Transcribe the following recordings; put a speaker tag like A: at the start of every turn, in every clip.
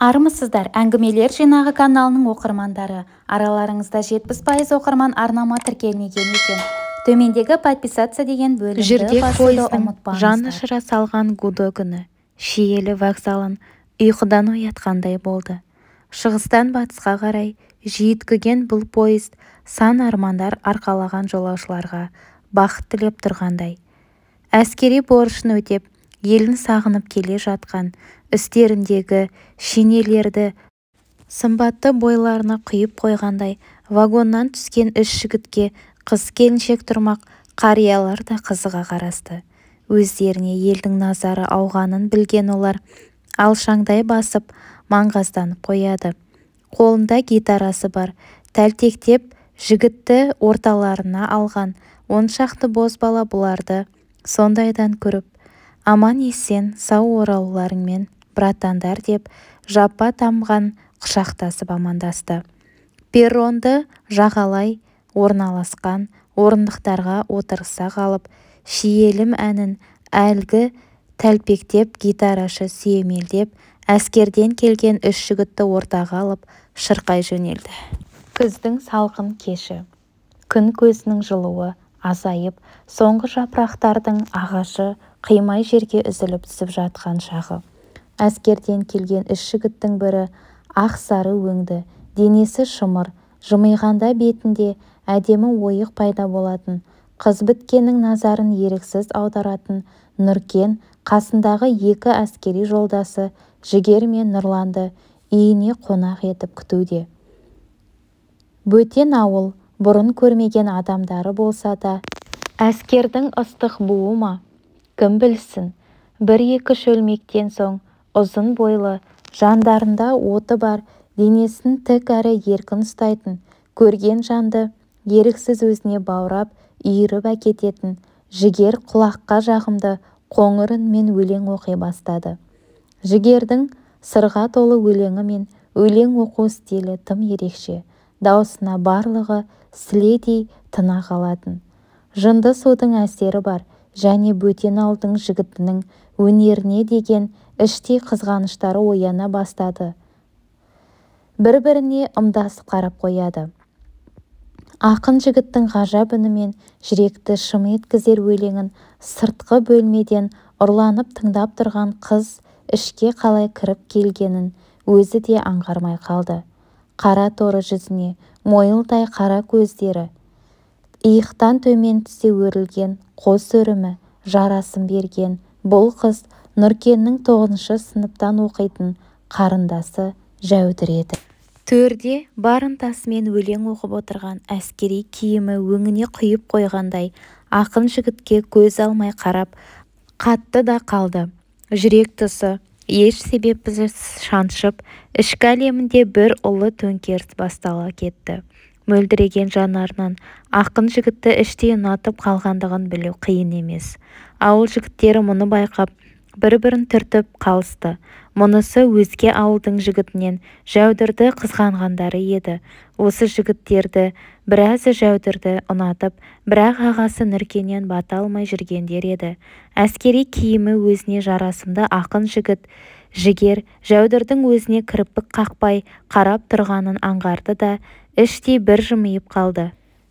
A: армысыздар әңгімелер жинағы каналының оқырмандары. Араларыңызда жетпіс пайыз оқырман арнама тіркелмеген екен. Төмендегі подписаться деген бөлімді
B: жүрдек пойыздың жан ұшыра салған гудогыны шиелі вокзалын ұйқыдан оятқандай болды. Шығыстан батысқа қарай жүйіткіген бұл пойыз сан армандар арқалаған жолаушыларға бақыт тілеп тұрғандай. Әскери борышын өтеп елін сағынып келе жатқан үстеріндегі шинелерді сымбатты бойларына құйып қойғандай вагоннан түскен үш жігітке қыз-келіншек тұрмақ қариялар да қызыға қарасты. Өздеріне елдің назары ауғанын білген олар алшаңдай басып маңғазданып қояды. Қолында гитарасы бар тәлтектеп жігітті орталарына алған он шақты бозбала бұларды сондайдан көріп аман-есен сау оралуларыңмен братандар деп жапа тамған құшақтасып амандасты. Перронды жағалай орналасқан орындықтарға отырыса қалып шиелім әнін әлгі тәлпектеп гитарашы сүйемелдеп әскерден келген үш жігітті ортаға алып шырқай жөнелді. Күздің салқын кеші. Күн көзінің жылуы азайып соңғы жапырақтардың ағашы қимай жерге үзіліп түсіп жатқан шағы. Әскерден келген үш жігіттің бірі ақ сары өңді денесі шымыр жымиғанда бетінде әдемі ойық пайда болатын қыз біткеннің назарын еріксіз аударатын нұркен қасындағы екі әскери жолдасы жігер мен нұрланды үйіне қонақ етіп күтуде. Бөтен ауыл бұрын көрмеген адамдары болса да әскердің ыстық буы ма? Кім білсін? Бір-екі шөлмектен соң ұзын бойлы жандарында оты бар денесін тік әрі еркін ұстайтын көрген жанды еріксіз өзіне баурап үйіріп әкететін жігер құлаққа жағымды қоңыр үнмен өлең оқи бастады. Жігердің сырға толы өлеңі мен өлең оқу стилі тым ерекше даусына барлығы сіледей тына қалатын жынды судың әсері бар және бөтен ауылдың жігітінің өнеріне деген іштей қызғаныштары ояна бастады. Бір-біріне ымдасып қарап қояды. Ақын жігіттің ғажап үнімен жүректі шым еткізер өлеңін сыртқы бөлмеден ұрланып тыңдап тұрған қыз ішке қалай кіріп келгенін өзі де аңғармай қалды. Қара торы жүзіне мойылдай қара көздері иықтан төмен түсе өрілген қос өрімі жарасым берген бұл қыз нұркеннің тоғызыншы сыныптан оқитын қарындасы жәудір еді. Төрде бар ынтасымен өлең оқып отырған әскери киімі өңіне құйып қойғандай ақын жігітке көз алмай қарап қатты да қалды. Жүрек тұсы еш себепсіз шаншып ішкі әлемінде бір ұлы төңкеріс бастала кетті. Мөлдіреген жанарынан ақын жігітті іштей ұнатып қалғандығын білу қиын емес. Ауыл жігіттері мұны байқап бір-бірін түртіп қалысты. Мұнысы өзге ауылдың жігітінен жәудірді қызғанғандары еді. Осы жігіттерді біразы жәудірді ұнатып бірақ ағасы нұркеннен бата алмай жүргендер еді. Әскери киімі өзіне жарасымды ақын жігіт жігер жәудірдің өзіне кірпік қақпай қарап тұрғанын аңғарды да іштей бір жымиып қалды.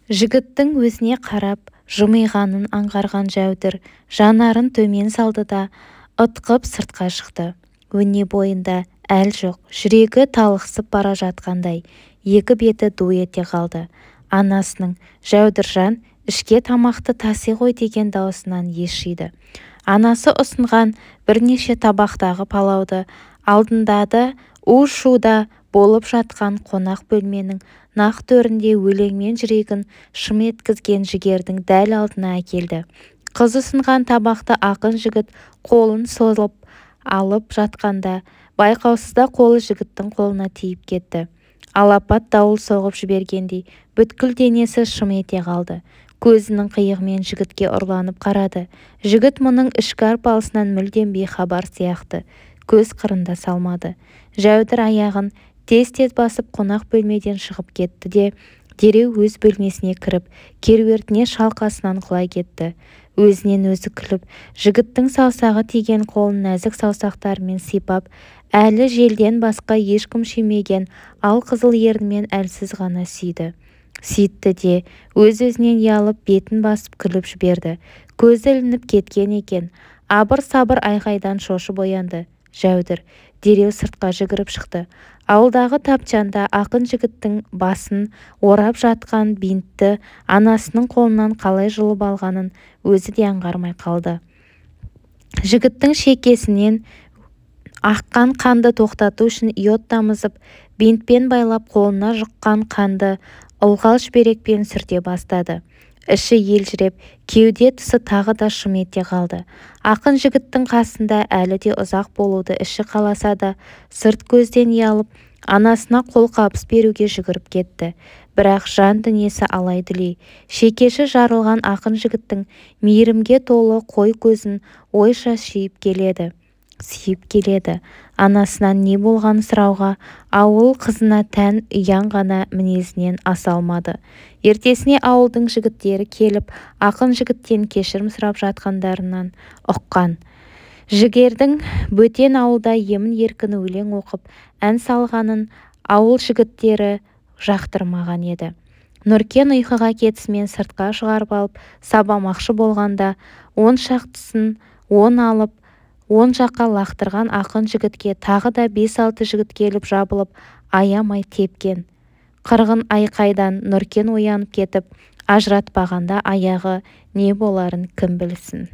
B: Жігіттің өзіне қарап жымиғанын аңғарған жәудір жанарын төмен салды да ытқып сыртқа шықты. Өне бойында әл жоқ. Жүрегі талықсып бара жатқандай. Екі беті ду ете қалды. Анасының жәудіржан ішке тамақты таси ғой деген даусынан ес жиды. Анасы ұсынған бірнеше табақтағы палауды алдында да у-шуда болып жатқан қонақ бөлменің нақ төрінде өлеңмен жүрегін шым еткізген жігердің дәл алдына әкелді. Қыз ұсынған табақты ақын жігіт қолын созып алып жатқанда байқаусызда қолы жігіттің қолына тиіп кетті. Алапат дауыл соғып жібергендей бүткіл денесі шым ете қалды. Көзінің қиығымен жігітке ұрланып қарады. Жігіт мұның ішкі арпалысынан мүлдем бейхабар сияқты. Көз қырында салмады. Жәудір аяғын тез-тез басып қонақ бөлмеден шығып кетті де дереу өз бөлмесіне кіріп керуертіне шалқасынан құлай кетті. Өзінен өзі күліп жігіттің саусағы тиген қолын нәзік саусақтарымен сипап әлі желден басқа ешкім сүймеген ал-қызыл ернімен әлсіз ғана сүйді сүйтті де өз-өзінен ұялып бетін басып күліп жіберді. Көзі ілініп кеткен екен. Абыр-сабыр айқайдан шошып оянды. Жәудір дереу сыртқа жүгіріп шықты. Ауылдағы тапчанда ақын жігіттің басын орап жатқан бинтті анасының қолынан қалай жұлып алғанын өзі де аңғармай қалды. Жігіттің шекесінен аққан қанды тоқтату үшін йод тамызып бинтпен байлап қолына жұққан қанды ылғал шүберекпен сүрте бастады. Іші елжіреп кеуде тұсы тағы да шым ете қалды. Ақын жігіттің қасында әлі де ұзақ болуды іші қаласа да сырт көзден ұялып анасына қолқабыс беруге жүгіріп кетті. Бірақ жан дүниесі алай-дүлей шекеші жарылған ақын жігіттің мейірімге толы қой көзін ойша сүйіп келеді. Сүйіп келеді. Анасынан не болғанын сұрауға ауыл қызына тән ұяң ғана мінезінен аса алмады. Ертесіне ауылдың жігіттері келіп ақын жігіттен кешірім сұрап жатқандарынан ұққан. Жігердің бөтен ауылда емін-еркін өлең оқып ән салғанын ауыл жігіттері жақтырмаған еді. Нұркен ұйқыға кетісімен сыртқа шығарып алып сабамақшы болғанда он шақтысын он алып оң жаққа лақтырған ақын жігітке тағы да бес-алты жігіт келіп жабылып аямай тепкен. Қырғын айқайдан нұркен оянып кетіп ажыратпағанда аяғы не боларын кім білсін?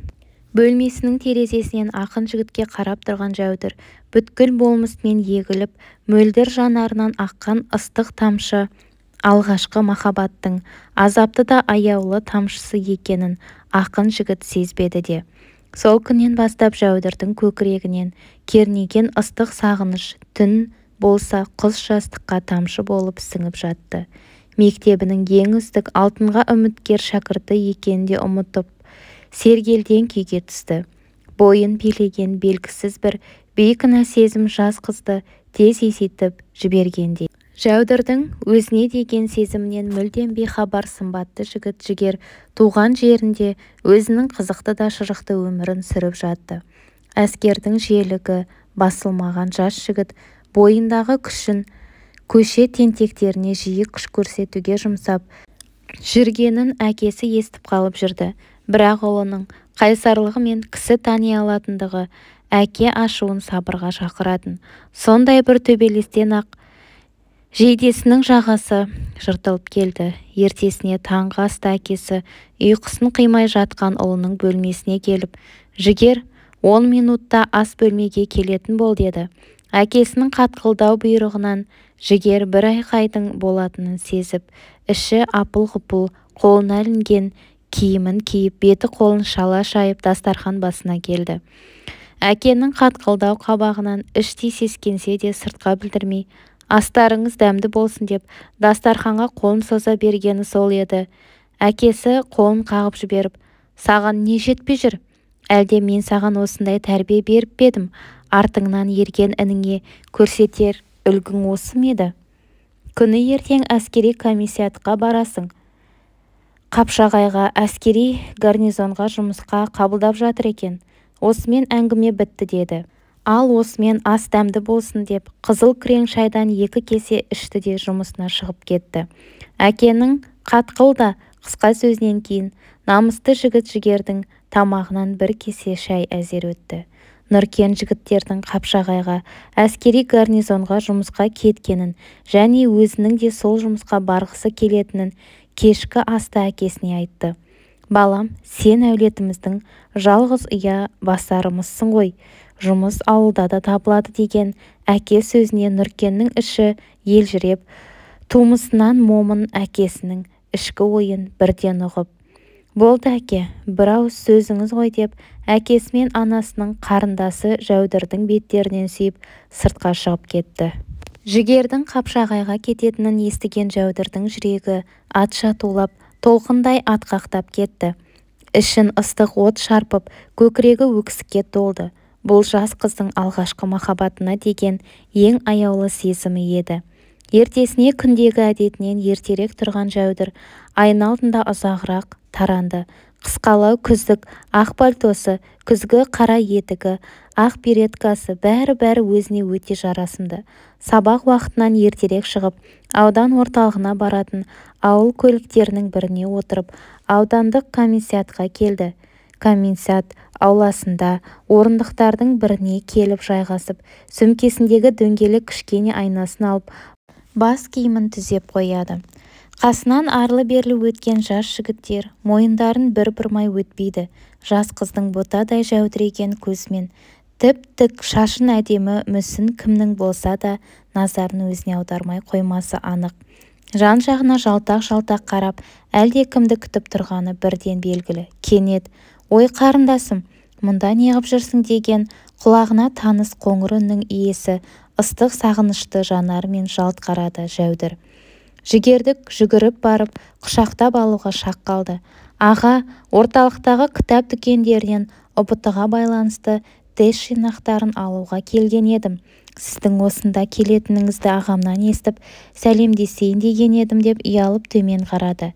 B: Бөлмесінің терезесінен ақын жігітке қарап тұрған жәудір бүткіл болмысымен егіліп мөлдір жанарынан аққан ыстық тамшы алғашқы махаббаттың азапты да аяулы тамшысы екенін ақын жігіт сезбеді де. Сол күннен бастап жәудірдің көкірегінен кернеген ыстық сағыныш түн болса құс жастыққа тамшы болып сіңіп жатты. Мектебінің ең үздік алтынға үміткер шәкірті екенін де ұмытып сергелдең күйге түсті. Бойын билеген белгісіз бір бейкүнә сезім жас қызды тез есейтіп жібергендей. Жәудірдің өзіне деген сезімінен мүлдем бейхабар сымбатты жігіт жігер туған жерінде өзінің қызықты да шырықты өмірін сүріп жатты. Әскердің желігі басылмаған жас жігіт бойындағы күшін көше тентектеріне жиі күш көрсетуге жұмсап жүргенін әкесі естіп қалып жүрді. Бірақ ұлының қайсарлығы мен кісі тани алатындығы әке ашуын сабырға шақыратын. Сондай бір төбелестен-ақ жейдесінің жағасы жыртылып келді. Ертесіне таңғы аста әкесі ұйқысын қимай жатқан ұлының бөлмесіне келіп жігер он минутта ас бөлмеге келетін бол деді. Әкесінің қатқылдау бұйрығынан жігер бір айқайдың болатынын сезіп іші апыл-ғұпыл қолына ілінген киімін киіп беті-қолын шала шайып дастархан басына келді. Әкенің қатқылдау қабағынан іштей сескенсе де сыртқа білдірмей астарыңыз дәмді болсын деп дастарханға қолын соза бергені сол еді. Әкесі қолын қағып жіберіп саған не жетпей жүр? Әлде мен саған осындай тәрбие беріп пе едім? Артыңнан ерген ініңе көрсетер үлгің осы ма еді? Күні ертең әскери комиссиятқа барасың. Қапшағайға әскери гарнизонға жұмысқа қабылдап жатыр екен. Осымен әңгіме бітті деді. Ал осымен ас дәмді болсын деп қызыл күрең шайдан екі кесе ішті де жұмысына шығып кетті. Әкенің қатқыл да қысқа сөзінен кейін намысты жігіт жігердің тамағынан бір кесе шай әзер өтті нұркен жігіттердің қапшағайға әскери гарнизонға жұмысқа кеткенін және өзінің де сол жұмысқа барғысы келетінін кешкі аста әкесіне айтты. Балам сен әулетіміздің жалғыз ұя басарымызсың ғой жұмыс ауылда да табылады деген әке сөзіне нұркеннің іші елжіреп тумысынан момын әкесінің ішкі ойын бірден ұғып болды әке бір ауыз сөзіңіз ғой деп әкесі мен анасының қарындасы жәудірдің беттерінен сүйіп сыртқа шығып кетті. Жігердің қапшағайға кететінін естіген жәудірдің жүрегі атша тулап толқындай атқақтап кетті. Ішін ыстық от шарпып көкірегі өксікке толды. Бұл жас қыздың алғашқы махаббатына деген ең аяулы сезімі еді. Ертесіне күндегі әдетінен ертерек тұрған жәудір айна алдында ұзағырақ таранды. Қысқалау күздік. Ақ пальтосы күзгі қара етігі ақ береткасы бәрі-бәрі өзіне өте жарасымды. Сабақ уақытынан ертерек шығып аудан орталығына баратын ауыл көліктерінің біріне отырып аудандық комиссиатқа келді. Комиссиат ауласында орындықтардың біріне келіп жайғасып сөмкесіндегі дөңгелек кішкене айнасын алып бас киімін түзеп қояды. Қасынан арлы-берлі өткен жас жігіттер мойындарын бір бұрмай өтпейді. Жас қыздың ботадай жәудіреген көзімен. Тіп-тік шашын әдемі мүсін кімнің болса да назарын өзіне аудармай қоймасы анық. Жан-жағына жалтақ-жалтақ қарап әлдекімді күтіп тұрғаны бірден белгілі. Кенет ой қарындасым мұнда неғып жүрсің? деген құлағына таныс қоңыр үннің иесі ыстық сағынышты жанарымен жалт қарады жәудір. Жігердік жүгіріп барып құшақтап алуға шақ қалды. Аға орталықтағы кітап дүкендерінен ұбт-ға байланысты тест жинақтарын алуға келген едім. Сіздің осында келетініңізді ағамнан естіп сәлемдесейін деген едім деп ұялып төмен қарады.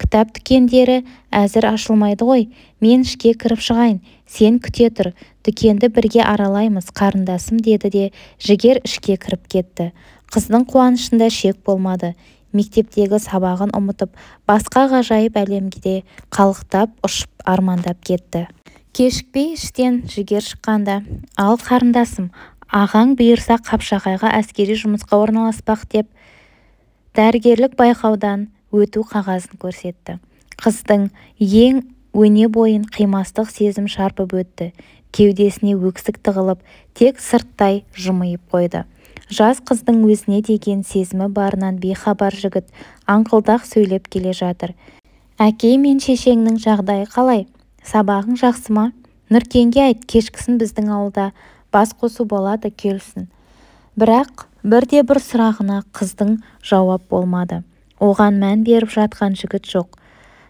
B: Кітап дүкендері әзір ашылмайды ғой мен ішке кіріп шығайын сен күте тұр дүкенді бірге аралаймыз қарындасым деді де жігер ішке кіріп кетті. Қыздың қуанышында шек болмады. Мектептегі сабағын ұмытып басқа ғажайып әлемге қалықтап ұшып армандап кетті. Кешікпей іштен жігер шыққанда ал қарындасым ағаң бұйырса қапшағайға әскери жұмысқа орналаспақ деп дәрігерлік байқаудан өту қағазын көрсетті. Қыздың ең өне бойын қимастық сезім шарпып өтті. Кеудесіне өксік тығылып тек сырттай жымиып қойды. Жас қыздың өзіне деген сезімі барынан бейхабар жігіт аңқылдақ сөйлеп келе жатыр. Әке мен шешеңнің жағдайы қалай? Сабағың жақсы ма? Нұркенге айт кешкісін біздің ауылда. Бас қосу болады келсін бірақ бірде-бір сұрағына қыздың жауап болмады. Оған мән беріп жатқан жігіт жоқ.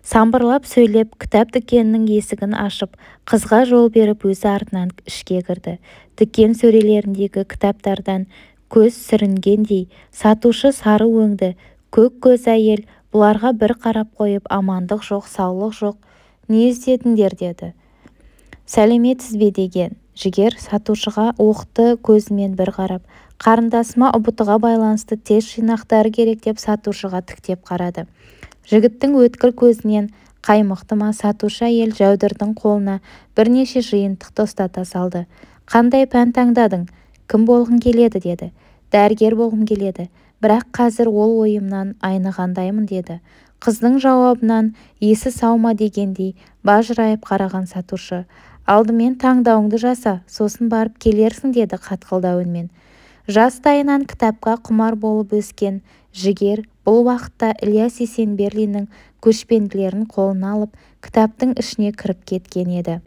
B: Самбырлап сөйлеп кітап дүкенінің есігін ашып қызға жол беріп өзі артынан ішке кірді. Дүкен сөрелеріндегі кітаптардан көз сүрінгендей сатушы сары өңді көк көз әйел бұларға бір қарап қойып амандық жоқ саулық жоқ не іздедіңдер? деді. Сәлеметсіз бе? деген. Жігер сатушыға оқты көзімен бір қарап қарындасыма ұбт-ға байланысты тест жинақтары керек деп сатушыға тіктеп қарады. Жігіттің өткір көзінен қаймықты ма? сатушы әйел жәудірдің қолына бірнеше жиынтықты ұстата салды. Қандай пән таңдадың? Кім болғың келеді? деді. Дәрігер болғым келеді. Бірақ қазір ол ойымнан айнығандаймын деді. Қыздың жауабынан есі сау ма дегендей бажырайып қараған сатушы. Алдымен таңдауыңды жаса сосын барып келерсің деді қатқылдау үнмен. Жастайынан кітапқа құмар болып өскен жігер бұл уақытта ілияс есенберлиннің көшпенділерін қолына алып кітаптың ішіне кіріп кеткен еді.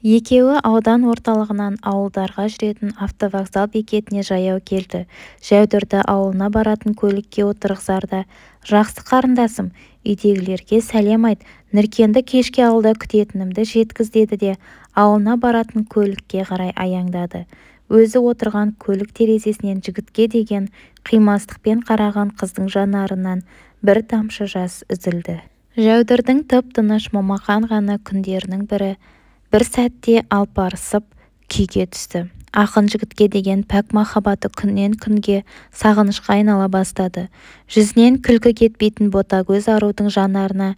B: Екеуі аудан орталығынан ауылдарға жүретін автовокзал бекетіне жаяу келді. Жәудірді ауылына баратын көлікке отырғызарда жақсы қарындасым үйдегілерге сәлем айт. Нұркенді кешке ауылда күтетінімді жеткіз деді де ауылына баратын көлікке қарай аяңдады. Өзі отырған көлік терезесінен жігітке деген қимастықпен қараған қыздың жанарынан бір тамшы жас үзілді. Жәудірдің тып-тыныш момақан ғана күндерінің бірі бір сәтте алпарысып күйге түсті. Ақын жігітке деген пәк махаббаты күннен күнге сағынышқа айнала бастады. Жүзінен күлкі кетпейтін ботагөз арудың жанарына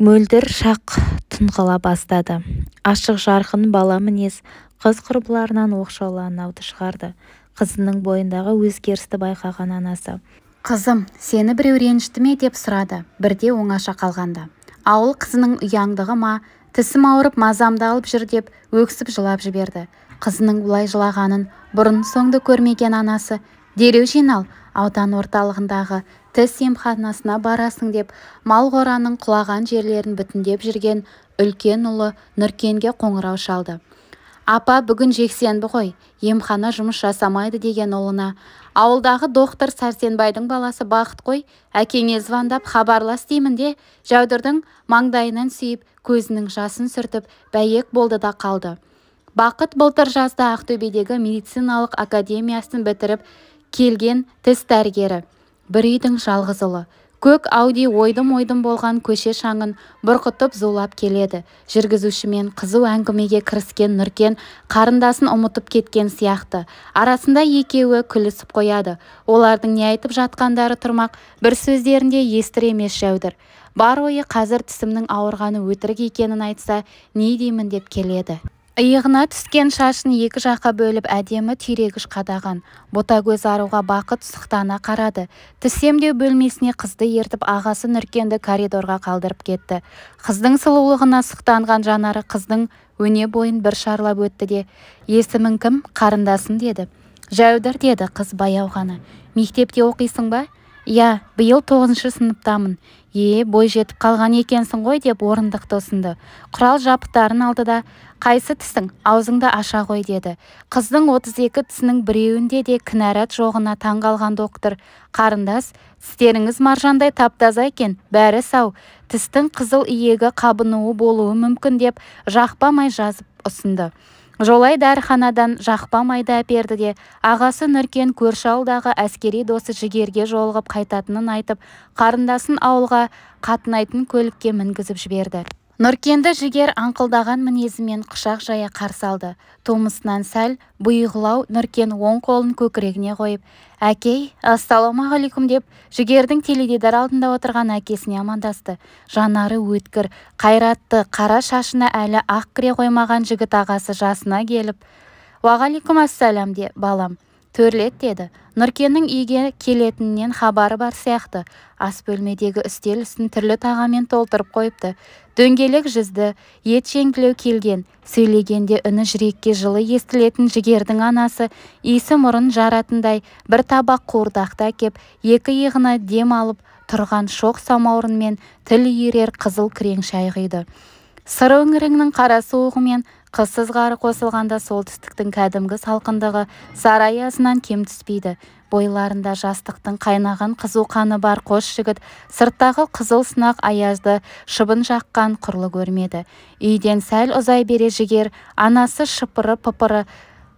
B: мөлдір шақ тұнғыла бастады. Ашық жарқын бала мінез қыз құрбыларынан оқшаулануды шығарды. Қызының бойындағы өзгерісті байқаған анасы
A: қызым сені біреу ренжітті ме? деп сұрады. Бірде оңаша қалғанда ауыл қызының ұяңдығы ма? Тісім ауырып мазамды алып жүр деп өксіп жылап жіберді. Қызының бұлай жылағанын бұрын-соңды көрмеген анасы дереу жинал аудан орталығындағы тіс емханасына барасың деп мал қораның құлаған жерлерін бүтіндеп жүрген үлкен ұлы нұркенге қоңырау шалды. Апа бүгін жексенбі ғой емхана жұмыс жасамайды деген ұлына ауылдағы доктор сәрсенбайдың баласы бақыт қой әкеңе звондап хабарлас деймін де жәудірдің маңдайынан сүйіп көзінің жасын сүртіп бәйек болды да қалды. Бақыт былтыр жазда ақтөбедегі медициналық академиясын бітіріп келген тіс дәрігері бір үйдің жалғыз ұлы. Көк ауди ойдым-ойдым болған көше шаңын бұрқытып зулап келеді. Жүргізушімен қызу әңгімеге кіріскен нұркен қарындасын ұмытып кеткен сияқты. Арасында екеуі күлісіп қояды. Олардың не айтып жатқандары тұрмақ бір сөздерінде естір емес жәудір. Бар ойы қазір тісімнің ауырғаны өтірік екенін айтса не деймін деп келеді. Иығына түскен шашын екі жаққа бөліп әдемі түйрегіш қадаған. Ботагөз аруға бақыт сұқтана қарады. Тіс бөлмесіне қызды ертіп ағасы нұркенді коридорға қалдырып кетті. Қыздың сұлулығына сұқтанған жанары қыздың өне бойын бір шарлап өтті де есімің кім? Қарындасым деді. Жәудір деді қыз баяу ғана. Мектепте оқисың ба? Иә биыл тоғызыншы сыныптамын. Е бой жетіп қалған екенсің ғой деп орындықты ұсынды. Құрал жабдықтарын алды да қайсы тісің? Аузыңды аша ғой деді. Қыздың отыз екі тісінің біреуінде де кінәрат жоғына таң қалған доктор. Қарындас тістеріңіз маржандай тап-таза екен бәрі сау. Тістің қызыл иегі қабынуы болуы мүмкін деп жақпамай жазып ұсынды. Жолай дәріханадан жақпамайды әперді де ағасы нұркен көрші ауылдағы әскери досы жігерге жолығып қайтатынын айтып қарындасын ауылға қатынайтын көлікке мінгізіп жіберді. Нұркенді жігер аңқылдаған мінезімен құшақ жая қарсы алды. Тумысынан сәл бұйығылау нұркен оң қолын көкірегіне қойып әкей ассалаумағалейкум деп жігердің теледидар алдында отырған әкесіне амандасты. Жанары өткір қайратты қара шашына әлі ақ кіре қоймаған жігіт ағасы жасына келіп уағалейкумассалам де балам төрлет деді. Нұркеннің үйге келетінінен хабары бар сияқты. Ас бөлмедегі үстел үстін түрлі тағаммен толтырып қойыпты. Дөңгелек жүзді ет жеңділеу келген сөйлегенде үні жүрекке жылы естілетін жігердің анасы иісі мұрын жаратындай бір табақ қуырдақты әкеп екі иығына дем алып тұрған шоқ самаурынмен тіл үйірер қызыл күрең шай құйды сыр өңіріңнің қара суығымен қыс ызғары қосылғанда солтүстіктің кәдімгі салқындығы сары аязынан кем түспейді. Бойларында жастықтың қайнаған қызу қаны бар қос жігіт сырттағы қызыл сынақ аязды шыбын жаққан құрлы көрмеді. Үйден сәл ұзай бере жігер анасы шыпыры пыпыры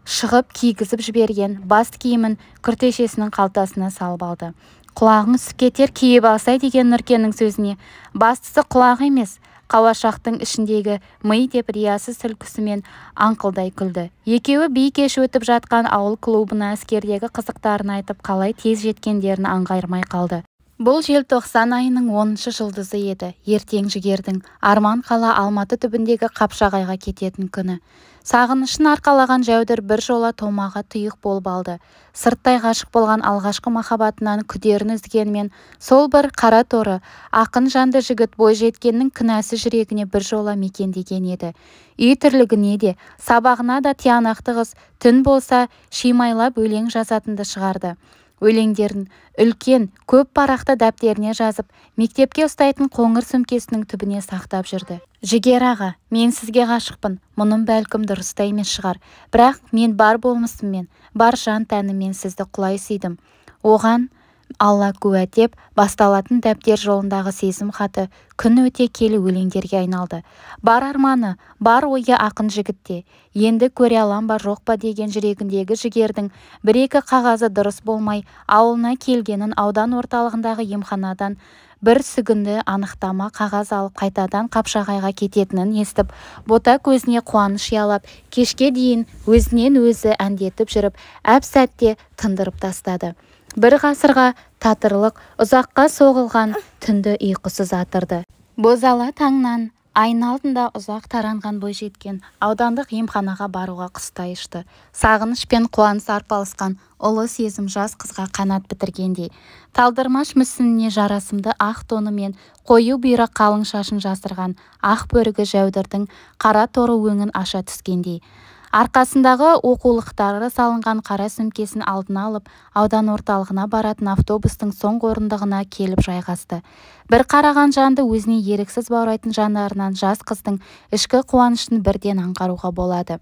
A: шығып кигізіп жіберген бас киімін күртешесінің қалтасына салып алды. Құлағың үсіп кетер киіп алсай деген нұркеннің сөзіне. Бастысы құлақ емес қауашақтың ішіндегі ми деп риясыз күлкісімен аңқылдай күлді. Екеуі би кеш өтіп жатқан ауыл клубына әскердегі қызықтарын айтып қалай тез жеткендерін аңғармай қалды. Бұл желтоқсан айының оныншы жұлдызы еді. Ертең жігердің арман қала алматы түбіндегі қапшағайға кететін күні. Сағынышын арқалаған жәудір бір жола томаға тұйық болып алды. Сырттай ғашық болған алғашқы махаббатынан күдерін үзгенмен сол бір қара торы ақын жанды жігіт бойжеткеннің кінәсі жүрегіне бір жола мекендеген еді. Үй тірлігіне де сабағына да тиянақты қыз түн болса шимайлап өлең жазатынды шығарды. Өлеңдерін үлкен көп парақты дәптеріне жазып мектепке ұстайтын қоңыр сөмкесінің түбіне сақтап жүрді. Жігер аға мен сізге ғашықпын. Мұным бәлкім дұрыс та емес шығар. Бірақ мен бар болмысыммен бар жан тәніммен сізді құлай сүйдім. Оған алла куә деп басталатын дәптер жолындағы сезім хаты күн өте келі өлеңдерге айналды. Бар арманы бар ойы ақын жігітте. Енді көре алам ба жоқ па деген жүрегіндегі жігердің бір-екі қағазы дұрыс болмай ауылына келгенін аудан орталығындағы емханадан бір сүгінді анықтама қағаз алып қайтадан қапшағайға кететінін естіп бота көзіне қуаныш ұялап кешке дейін өзінен өзі әндетіп жүріп әп-сәтте тындырып тастады. Бір ғасырға татырлық ұзаққа соғылған түнді ұйқысыз атырды. Бозала таңнан айна алдында ұзақ таранған бойжеткен аудандық емханаға баруға қыстай ұшты сағыныш пен қуаныш арпалысқан ұлы сезім жас қызға қанат бітіргендей. Талдырмаш мүсініне жарасымды ақ тоны мен қою бұйра қалың шашын жасырған ақ бөрігі жәудірдің қара торы өңін аша түскендей. Арқасындағы оқулықтары салынған қара сөмкесін алдына алып аудан орталығына баратын автобустың соңғы орындығына келіп жайғасты. Бір қараған жанды өзіне еріксіз баурайтын жанарынан жас қыздың ішкі қуанышын бірден аңғаруға болады.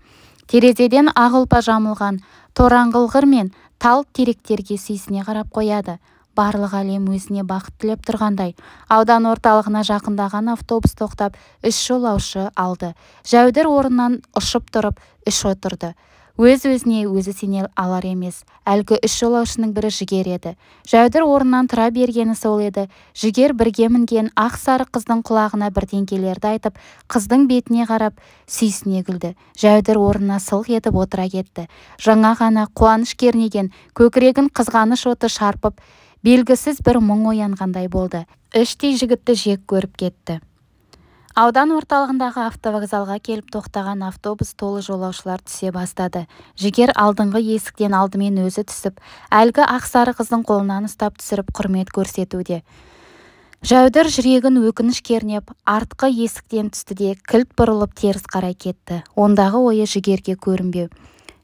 A: Терезеден ақ ұлпа жамылған тораңғылғыр мен тал теректерге сүйсіне қарап қояды. Барлық әлем өзіне бақыт тілеп тұрғандай аудан орталығына жақындаған автобус тоқтап үш жолаушы алды. Жәудір орнынан ұшып тұрып үш отырды.
C: Өз-өзіне өзі сене алар емес. Әлгі үш жолаушының бірі жігер еді. Жәудір орнынан тұра бергені сол еді. Жігер бірге мінген ақ сары қыздың құлағына бірдеңкелерді айтып қыздың бетіне қарап сүйсіне күлді. Жәудір орнына сылқ етіп отыра кетті. Жаңа ғана қуаныш кернеген көкірегін қызғаныш оты шарпып белгісіз бір мұң оянғандай болды. Іштей жігітті жек көріп кетті. Аудан орталығындағы автовокзалға келіп тоқтаған автобус толы жолаушылар түсе бастады. Жігер алдыңғы есіктен алдымен өзі түсіп әлгі ақсары қыздың қолынан ұстап түсіріп құрмет көрсетуде. Жәудір жүрегін өкініш кернеп артқы есіктен түсті де кілт бұрылып теріс қарай кетті. Ондағы ойы жігерге көрінбеу.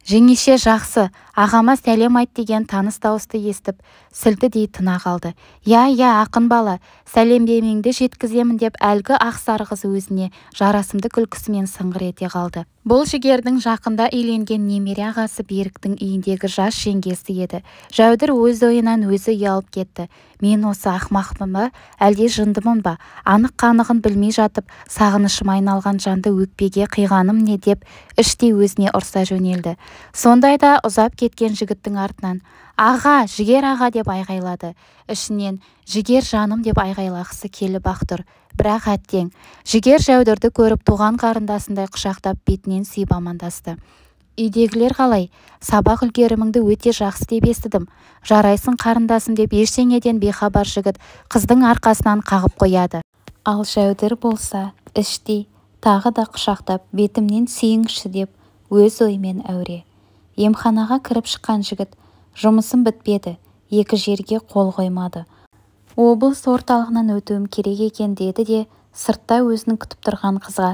C: Жеңеше жақсы ағама сәлем айт деген таныс дауысты естіп сілтідей тына қалды. Иә иә ақын бала сәлемдемеңді жеткіземін деп әлгі ақ сары қыз өзіне жарасымды күлкісімен сыңғыр ете қалды. Бұл жігердің жақында үйленген немере ағасы беріктің үйіндегі жас жеңгесі еді. Жәудір өз ойынан өзі ұялып кетті. Мен осы ақымақпын ба? Әлде жындымын ба? Анық-қанығын білмей жатып сағынышыма айналған жанды өкпеге қиғаным не? деп іштей өзіне ұрса жөнелді. Сондайда ұзап кеткен жігіттің артынан аға жігер аға деп айғайлады. Ішінен жігер жаным деп айғайлағысы келіп-ақ тұр. Бірақ әттең жігер жәудірді көріп туған қарындасындай құшақтап бетінен сүйіп амандасты. Үйдегілер қалай? Сабақ үлгеріміңді өте жақсы деп естідім. Жарайсың қарындасым деп ештеңеден бейхабар жігіт қыздың арқасынан қағып қояды
A: ал жәудір болса іштей тағы да құшақтап бетімнен сүйіңізші деп өз ойымен әуре. Емханаға кіріп шыққан жігіт. Жұмысым бітпеді екі жерге қол қоймады. Облыс орталығынан өтуім керек екен деді де сыртта өзінің күтіп тұрған қызға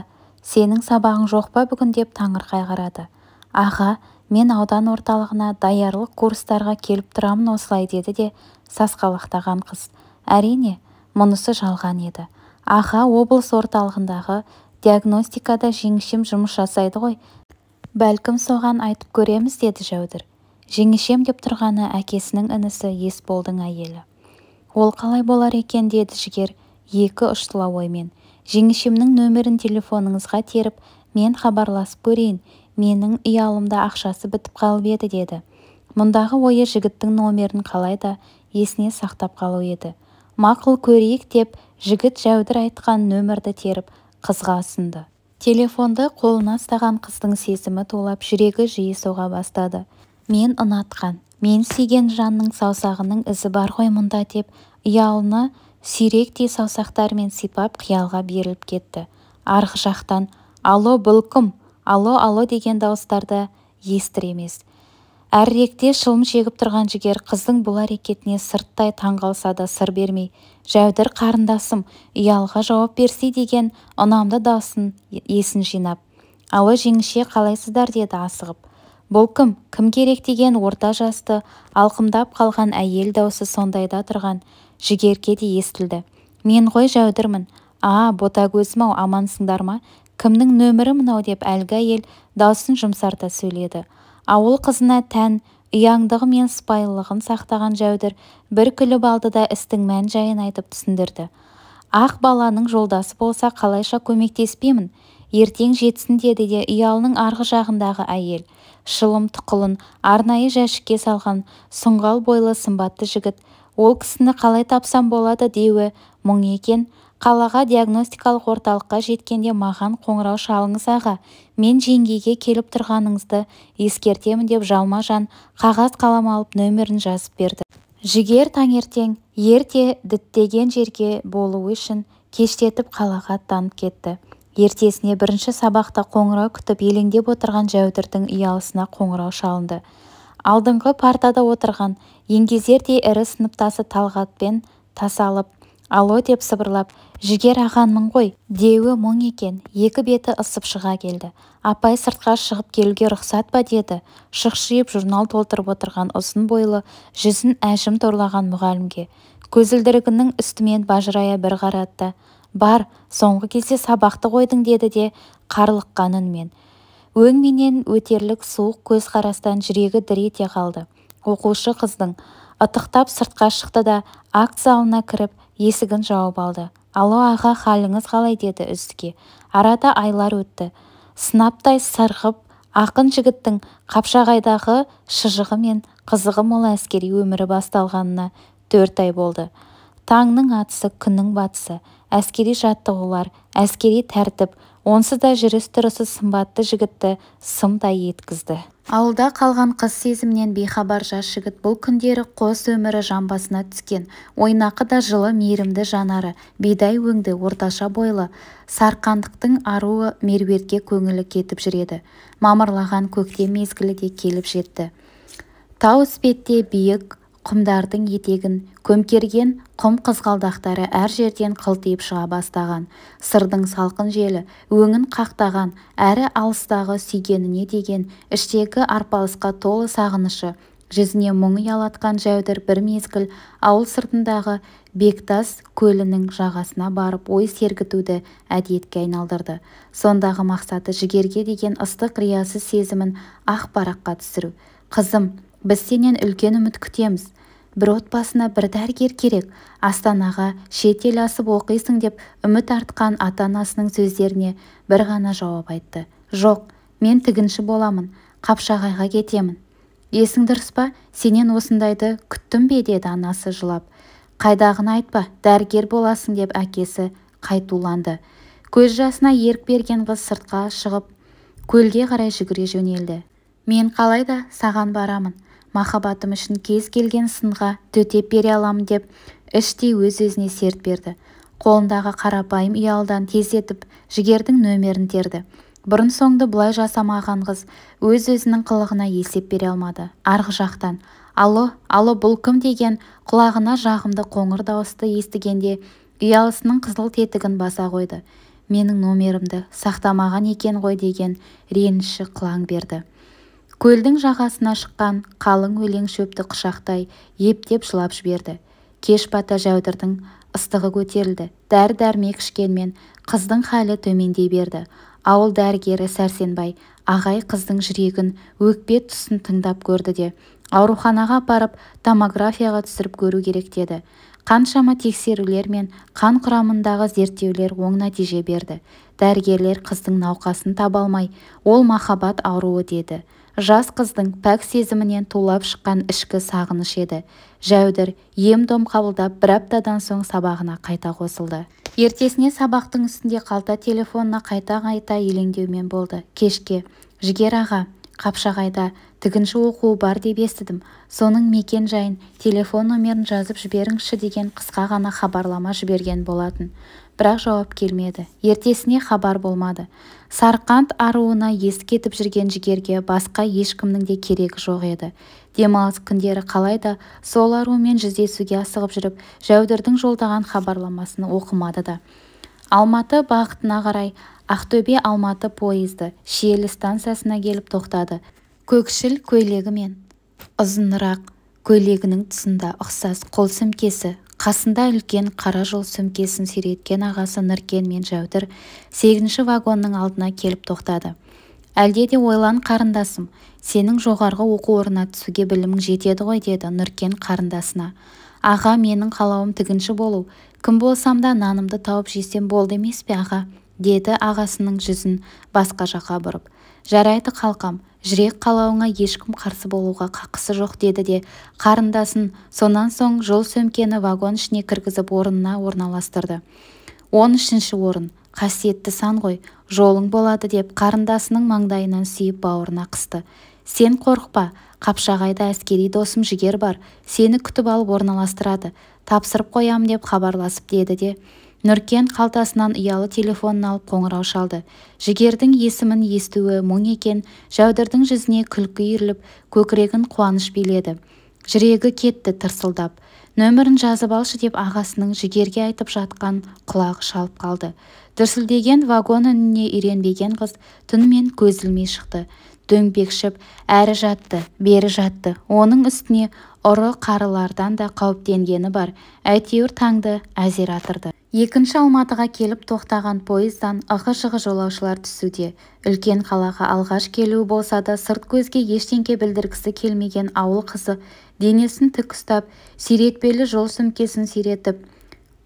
A: сенің сабағың жоқ па бүгін? деп таңырқай қарады. Аға мен аудан орталығына даярлық курстарға келіп тұрамын осылай деді де сасқалақтаған қыз. Әрине мұнысы жалған еді. Аға облыс орталығындағы диагностикада жеңешем жұмыс жасайды ғой бәлкім соған айтып көреміз деді жәудір. Жеңешем деп тұрғаны әкесінің інісі есболдың әйелі. Ол қалай болар екен деді жігер екі ұштылау оймен жеңешемнің нөмірін телефоныңызға теріп мен хабарласып көрейін. Менің ұялымда ақшасы бітіп қалып еді деді. Мұндағы ойы жігіттің номерін қалай да есіне сақтап қалу еді. Мақұл көрейік деп жігіт жәудір айтқан нөмірді теріп қызға ұсынды. Телефонды қолына ұстаған қыздың сезімі тулап жүрегі жиі соға бастады. Мен ұнатқан мен сүйген жанның саусағының ізі бар ғой мұнда деп ұялыны сүйректей саусақтарымен сипап қиялға беріліп кетті. Арғы жақтан алло бұл кім алло алло деген дауыстарды естір емес. Әріректе шылым шегіп тұрған жігер қыздың бұл әрекетіне сырттай таңғалса да сыр бермей жәудір қарындасым ұялға жауап берсе деген ұнамды даусын есін жинап алло жеңеше қалайсыздар? деді асығып. Бұл кім? Кім керек? деген орта жасты алқымдап қалған әйел даусы сондайда тұрған жігерге де естілді. Мен ғой жәудірмін. А ботагөзім-ау амансыңдар ма? Кімнің нөмірі мынау? деп әлгі әйел даусын жұмсарта сөйледі. Ауыл қызына тән ұяңдығы мен сыпайылығын сақтаған жәудір бір күліп алды да істің мән-жайын айтып түсіндірді. Ақ баланың жолдасы болса қалайша көмектеспеймін? Ертең жетсін деді де ұялының арғы жағындағы әйел. Шылым тұқылын арнайы жәшікке салған сұңғал бойлы сымбатты жігіт ол кісіні қалай тапсам болады? деуі мұң екен. Қалаға диагностикалық орталыққа жеткенде маған қоңырау шалыңыз аға. Мен жеңгейге келіп тұрғаныңызды ескертемін деп жалма-жан қағаз қалам алып нөмірін жазып берді. Жігер таңертең ерте діттеген жерге болу үшін кештетіп қалаға аттанып кетті. Ертесіне бірінші сабақта қоңырау күтіп елеңдеп отырған жәудірдің ұялысына қоңырау шалынды. Алдыңғы партада отырған еңгезердей ірі сыныптасы талғатпен тасалып алло деп сыбырлап жігер ағанмын ғой деуі мұң екен. Екі беті ысып шыға келді. Апай сыртқа шығып келуге рұқсат па деді. Шұқшиып журнал толтырып отырған ұзын бойлы жүзін әжім торлаған мұғалімге. Көзілдірігінің үстімен бажырая бір қарады бар соңғы кезде сабақты қойдың деді де қарлыққан үнмен өң менен өтерлік суық көзқарастан жүрегі дір ете қалды. Оқушы қыздың ытықтап сыртқа шықты да акт залына кіріп есігін жауып алды. Алло аға халіңіз қалай деді үздіге арада айлар өтті. Сынаптай сырғып
B: ақын жігіттің қапшағайдағы шыжығы мен қызығы мол әскери өмірі басталғанына төрт ай болды. Таңның атысы күннің батысы. Әскери жаттығулар әскери тәртіп онсыз да жүріс-тұрысы сымбатты жігітті сымдай еткізді.
A: Ауылда қалған қыз сезімнен бейхабар жас жігіт бұл күндері қос өмірі жамбасына түскен. Ойнақы да жылы мейірімді жанары бидай өңді орташа бойлы. Сарқандықтың аруы меруертке көңілі кетіп жүреді. Мамырлаған көктем мезгілі де келіп жетті. Тау іспетте биік құмдардың етегін көмкерген құм қызғалдақтары әр жерден қылтиып шыға бастаған. Сырдың салқын желі өңін қақтаған әрі алыстағы сүйгеніне деген іштегі арпалысқа толы сағынышы жүзіне мұң ұялатқан жәудір бір мезгіл ауыл сыртындағы бектас көлінің жағасына барып ой сергітуді әдетке айналдырды. Сондағы мақсаты жігерге деген ыстық риясыз сезімін ақ параққа түсіру. Қызым біз сенен үлкен үміт күтеміз. Бір отбасына бір дәрігер керек. Астанаға шет ел асып оқисың деп үміт артқан ата-анасының сөздеріне бір ғана жауап айтты. Жоқ мен тігінші боламын қапшағайға кетемін есің дұрыс па? Сенен осындайды күттім бе? деді анасы жылап. Қайдағыны айтпа дәрігер боласың деп әкесі қайтуланды. Көз жасына ерік берген қыз сыртқа шығып көлге қарай жүгіре жөнелді. Мен қалайда саған барамын махаббатым үшін кез келген сынға төтеп бере аламын деп іштей өз-өзіне серт берді. Қолындағы қарапайым ұялыдан тездетіп жігердің нөмерін терді. Бұрын-соңды бұлай жасамаған қыз өз-өзінің қылығына есеп бере алмады. Арғы жақтан алло алло бұл кім? деген құлағына жағымды қоңыр дауысты естігенде ұялысының қызыл тетігін баса қойды. Менің номерімді сақтамаған екен ғой деген реніші қылаң берді. Көлдің жағасына шыққан қалың өлең шөпті құшақтай ептеп жылап жіберді. Кеш бата жәудірдің ыстығы көтерілді. Дәрі-дәрмек ішкенмен қыздың халі төмендей берді. Ауыл дәрігері сәрсенбай ағай қыздың жүрегін өкпе тұсын тыңдап көрді де ауруханаға апарып томографияға түсіріп көру керек деді. Қаншама тексерулер мен қан құрамындағы зерттеулер оң нәтиже берді. Дәрігерлер қыздың науқасын таба алмай ол махаббат ауруы деді. Жас қыздың пәк сезімінен тулап шыққан ішкі сағыныш еді. Жәудір ем-дом қабылдап бір аптадан соң сабағына қайта қосылды. Ертесіне сабақтың үстінде қалта телефонына қайта-қайта елеңдеумен болды. Кешке жігер аға қапшағайда тігінші оқуы бар деп естідім. Соның мекен-жайын телефон номерін жазып жіберіңізші деген қысқа ғана хабарлама жіберген болатын. Бірақ жауап келмеді. Ертесіне хабар болмады. Сарқант аруына есі кетіп жүрген жігерге басқа ешкімнің де керегі жоқ еді. Демалыс күндері қалайда сол арумен жүздесуге асығып жүріп жәудірдің жолдаған хабарламасын оқымады да. Алматы бағытына қарай ақтөбе алматы пойызы шиелі станциясына келіп тоқтады. Көкшіл көйлегі мен ұзынырақ көйлегінің тұсында ұқсас қол сөмкесі қасында үлкен қара жол сөмкесін сүйреткен ағасы нұркен мен жәудір сегізінші вагонның алдына келіп тоқтады. Әлде де ойлан қарындасым сенің жоғарғы оқу орнына түсуге білімің жетеді ғой деді нұркен қарындасына. Аға менің қалауым тігінші болу. Кім болсам да нанымды тауып жесем болды емес пе аға? деді ағасының жүзін басқа жаққа бұрып. Жарайды қалқам жүрек қалауыңа ешкім қарсы болуға қақысы жоқ деді де қарындасын. Сонан соң жол сөмкені вагон ішіне кіргізіп орнына орналастырды. Он үшінші орын. Қасиетті сан ғой жолың болады деп қарындасының маңдайынан сүйіп бауырына қысты. Сен қорықпа қапшағайда әскери досым жігер бар. Сені күтіп алып орналастырады. Тапсырып қоямын деп хабарласып деді де нұркен қалтасынан ұялы телефонын алып қоңырау шалды. Жігердің есімін естуі мұң екен. Жәудірдің жүзіне күлкі үйіріліп көкірегін қуаныш биледі. Жүрегі кетті тырсылдап. Нөмірін жазып алшы деп ағасының жігерге айтып жатқан құлағы шалып қалды. Дүрсілдеген вагон үніне үйренбеген қыз түнімен көз ілмей шықты дөңбекшіп әрі жатты бері жатты. Оның үстіне ұры-қарылардан да қауіптенгені бар. Әйтеуір таңды әзер атырды. Екінші алматыға келіп тоқтаған пойыздан ығы-жығы жолаушылар түсуде. Үлкен қалаға алғаш келуі болса да сырт көзге ештеңке білдіргісі келмеген ауыл қызы денесін тік ұстап сүйретпелі жол сөмкесін сүйретіп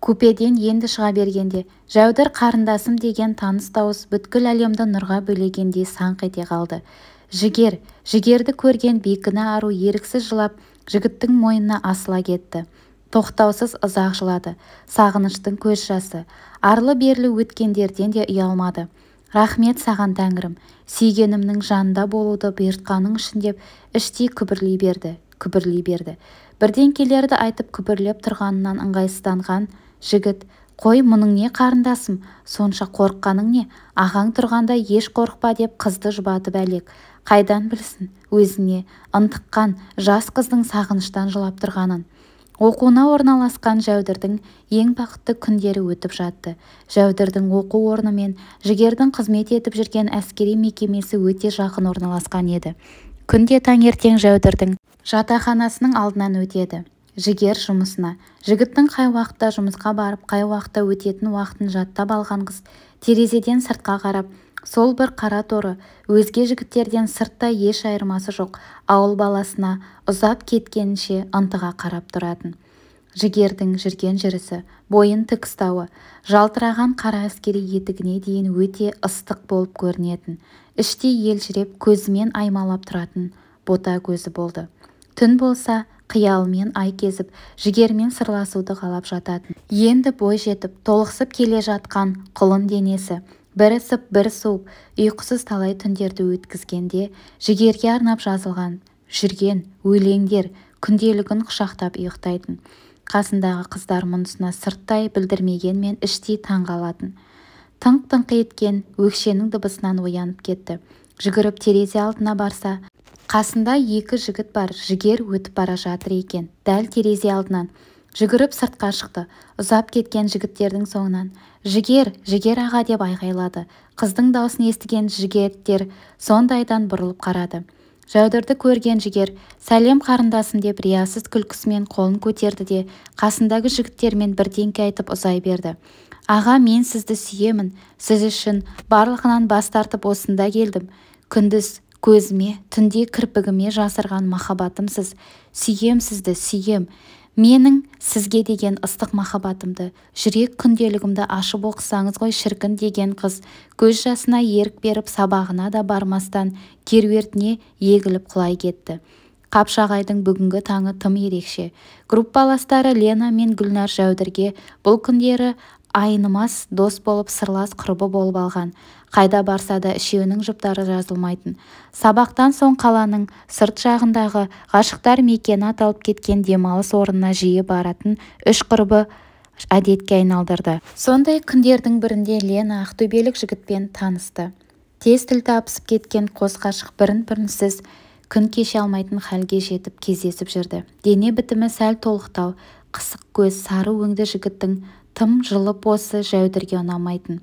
A: купеден енді шыға бергенде жәудір қарындасым деген таныс дауыс бүткіл әлемді нұрға бөлегендей саңқ ете қалды. Жігер жігерді көрген бекіні ару еріксіз жылап жігіттің мойнына асыла кетті. Тоқтаусыз ұзақ жылады. Сағыныштың көз жасы. Арлы-берлі өткендерден де ұялмады. Рахмет саған тәңірім. Сүйгенімнің жанында болуды бұйыртқаның үшін деп іштей күбірлей берді күбірлей берді. Бірдеңкелерді айтып күбірлеп тұрғанынан ыңғайсызданған жігіт қой мұның не қарындасым? Сонша қорыққаның не? Ағаң тұрғанда еш қорықпа деп қызды жұбатып әлек. Қайдан білсін? Өзіне ынтыққан жас қыздың сағыныштан жылап тұрғанын. Оқуына орналасқан жәудірдің ең бақытты күндері өтіп жатты. Жәудірдің оқу орны мен жігердің қызмет етіп жүрген әскери мекемесі өте жақын орналасқан еді. Күнде таңертең жәудірдің жатақханасының алдынан өтеді. Жігер жұмысына. Жігіттің қай уақытта жұмысқа барып қай уақытта өтетін уақытын жаттап алған қыз терезеден сыртқа қарап сол бір қара торы өзге жігіттерден сыртта еш айырмасы жоқ. Ауыл баласына ұзап кеткенінше ынтыға қарап тұратын. Жігердің жүрген жүрісі бойын тік ұстауы жалтыраған қара әскери етігіне дейін өте ыстық болып көрінетін. Іштей елжіреп көзімен аймалап тұратын бота көзі болды. Түн болса қиялымен ай кезіп жігермен сырласуды қалап жататын. Енді бой жетіп толықсып келе жатқан құлын денесі бір ысып бір суып ұйқысыз талай түндерді өткізгенде жігерге арнап жазылған жүрген өлеңдер күнделігін құшақтап ұйықтайтын қасындағы қыздар мұнысына сырттай білдірмегенмен іштей таңғалатын тыңқ-тыңқ еткен өкшенің дыбысынан оянып кетті. Жүгіріп терезе алдына барса қасында екі жігіт бар жігер өтіп бара жатыр екен. Дәл терезе алдынан жүгіріп сыртқа шықты. Ұзап кеткен жігіттердің соңынан жігер жігер аға деп айғайлады. Қыздың даусын естіген жігіттер сондайдан бұрылып қарады. Жәудірді көрген жігер сәлем қарындасым деп риясыз күлкісімен қолын көтерді де қасындағы жігіттермен бірдеңке айтып ұзай берді. Аға мен сізді сүйемін. Сіз үшін барлығынан бас тартып осында келдім. Күндіз көзіме түнде кірпігіме жасырған махаббатымсыз. Сүйем сізді сүйем. Менің сізге деген ыстық махаббатымды жүрек күнделігімді ашып оқысаңыз ғой шіркін деген қыз көз жасына ерік беріп сабағына да бармастан керуертіне егіліп құлай кетті. Қапшағайдың бүгінгі таңы тым ерекше. Группаластары лена мен гүлнар жәудірге бұл күндері айнымас дос болып сырлас құрбы болып алған. Қайда барса да үшеуінің жұптары жазылмайтын. Сабақтан соң қаланың сырт жағындағы ғашықтар мекені аталып кеткен демалыс орнына жиі баратын үш құрбы әдетке айналдырды. Сондай күндердің бірінде лена ақтөбелік жігітпен танысты. Тез тіл табысып кеткен қос ғашық бірін-бірінсіз күн кеше алмайтын халге жетіп кездесіп жүрді. Дене бітімі сәл толықтау қысық көз сары өңді жігіттің тым жылы посы жәудірге ұнамайтын.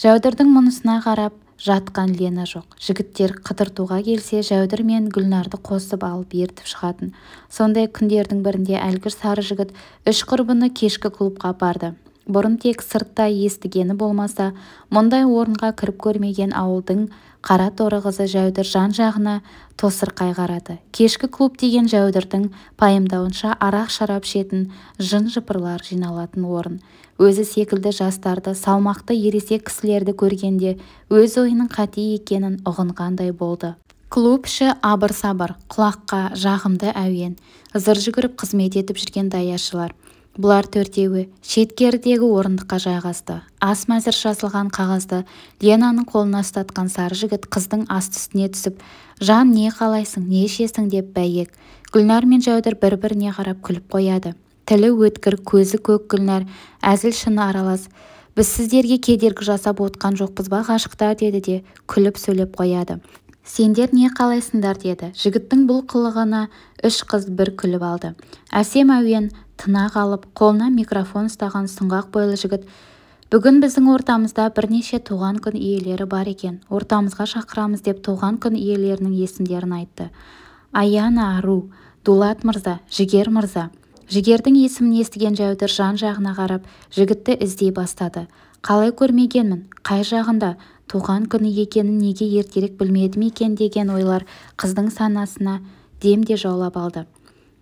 A: Жәудірдің мұнысына қарап жатқан лена жоқ. Жігіттер қыдыртуға келсе жәудір мен гүлнарды қосып алып ертіп шығатын. Сондай күндердің бірінде әлгі сары жігіт үш құрбыны кешкі клубқа апарды. Бұрын тек сыртта естігені болмаса мұндай орынға кіріп көрмеген ауылдың қара торы қызы жәудір жан-жағына тосырқай қарады. Кешкі клуб деген жәудірдің пайымдауынша арақ-шарап ішетін жын-жыпырлар жиналатын орын. Өзі секілді жастарды салмақты ересек кісілерді көргенде өз ойының қате екенін ұғынғандай болды. Клуб іші абыр-сабыр құлаққа жағымды әуен зыр жүгіріп қызмет етіп жүрген даяшылар. Бұлар төртеуі шеткердегі орындыққа жайғасты. Ас мәзір жазылған қағазды ленаның қолына ұстатқан сары жігіт қыздың асты-үстіне түсіп жан не қалайсың не ішесің? деп бәйек. Гүлнар мен жәудір бір-біріне қарап күліп қояды. Тілі өткір көзі көк гүлнар әзіл-шыны аралас. Біз сіздерге кедергі жасап отқан жоқпыз ба ғашықтар деді де күліп сөйлеп қояды. Сендер не қалайсыңдар? деді. Жігіттің бұл қылығына үш қыз бір күліп алды. Әсем әуен тына қалып қолына микрофон ұстаған сұңғақ бойлы жігіт бүгін біздің ортамызда бірнеше туған күн иелері бар екен. Ортамызға шақырамыз деп туған күн иелерінің есімдерін айтты. Аяна ару дулат мырза жігер мырза жігердің есімін естіген жәудір жан-жағына қарап жігітті іздей бастады. Қалай көрмегенмін? Қай жағында? Туған күні екенін неге ертерек білмедім екен деген ойлар қыздың санасына демде жаулап алды.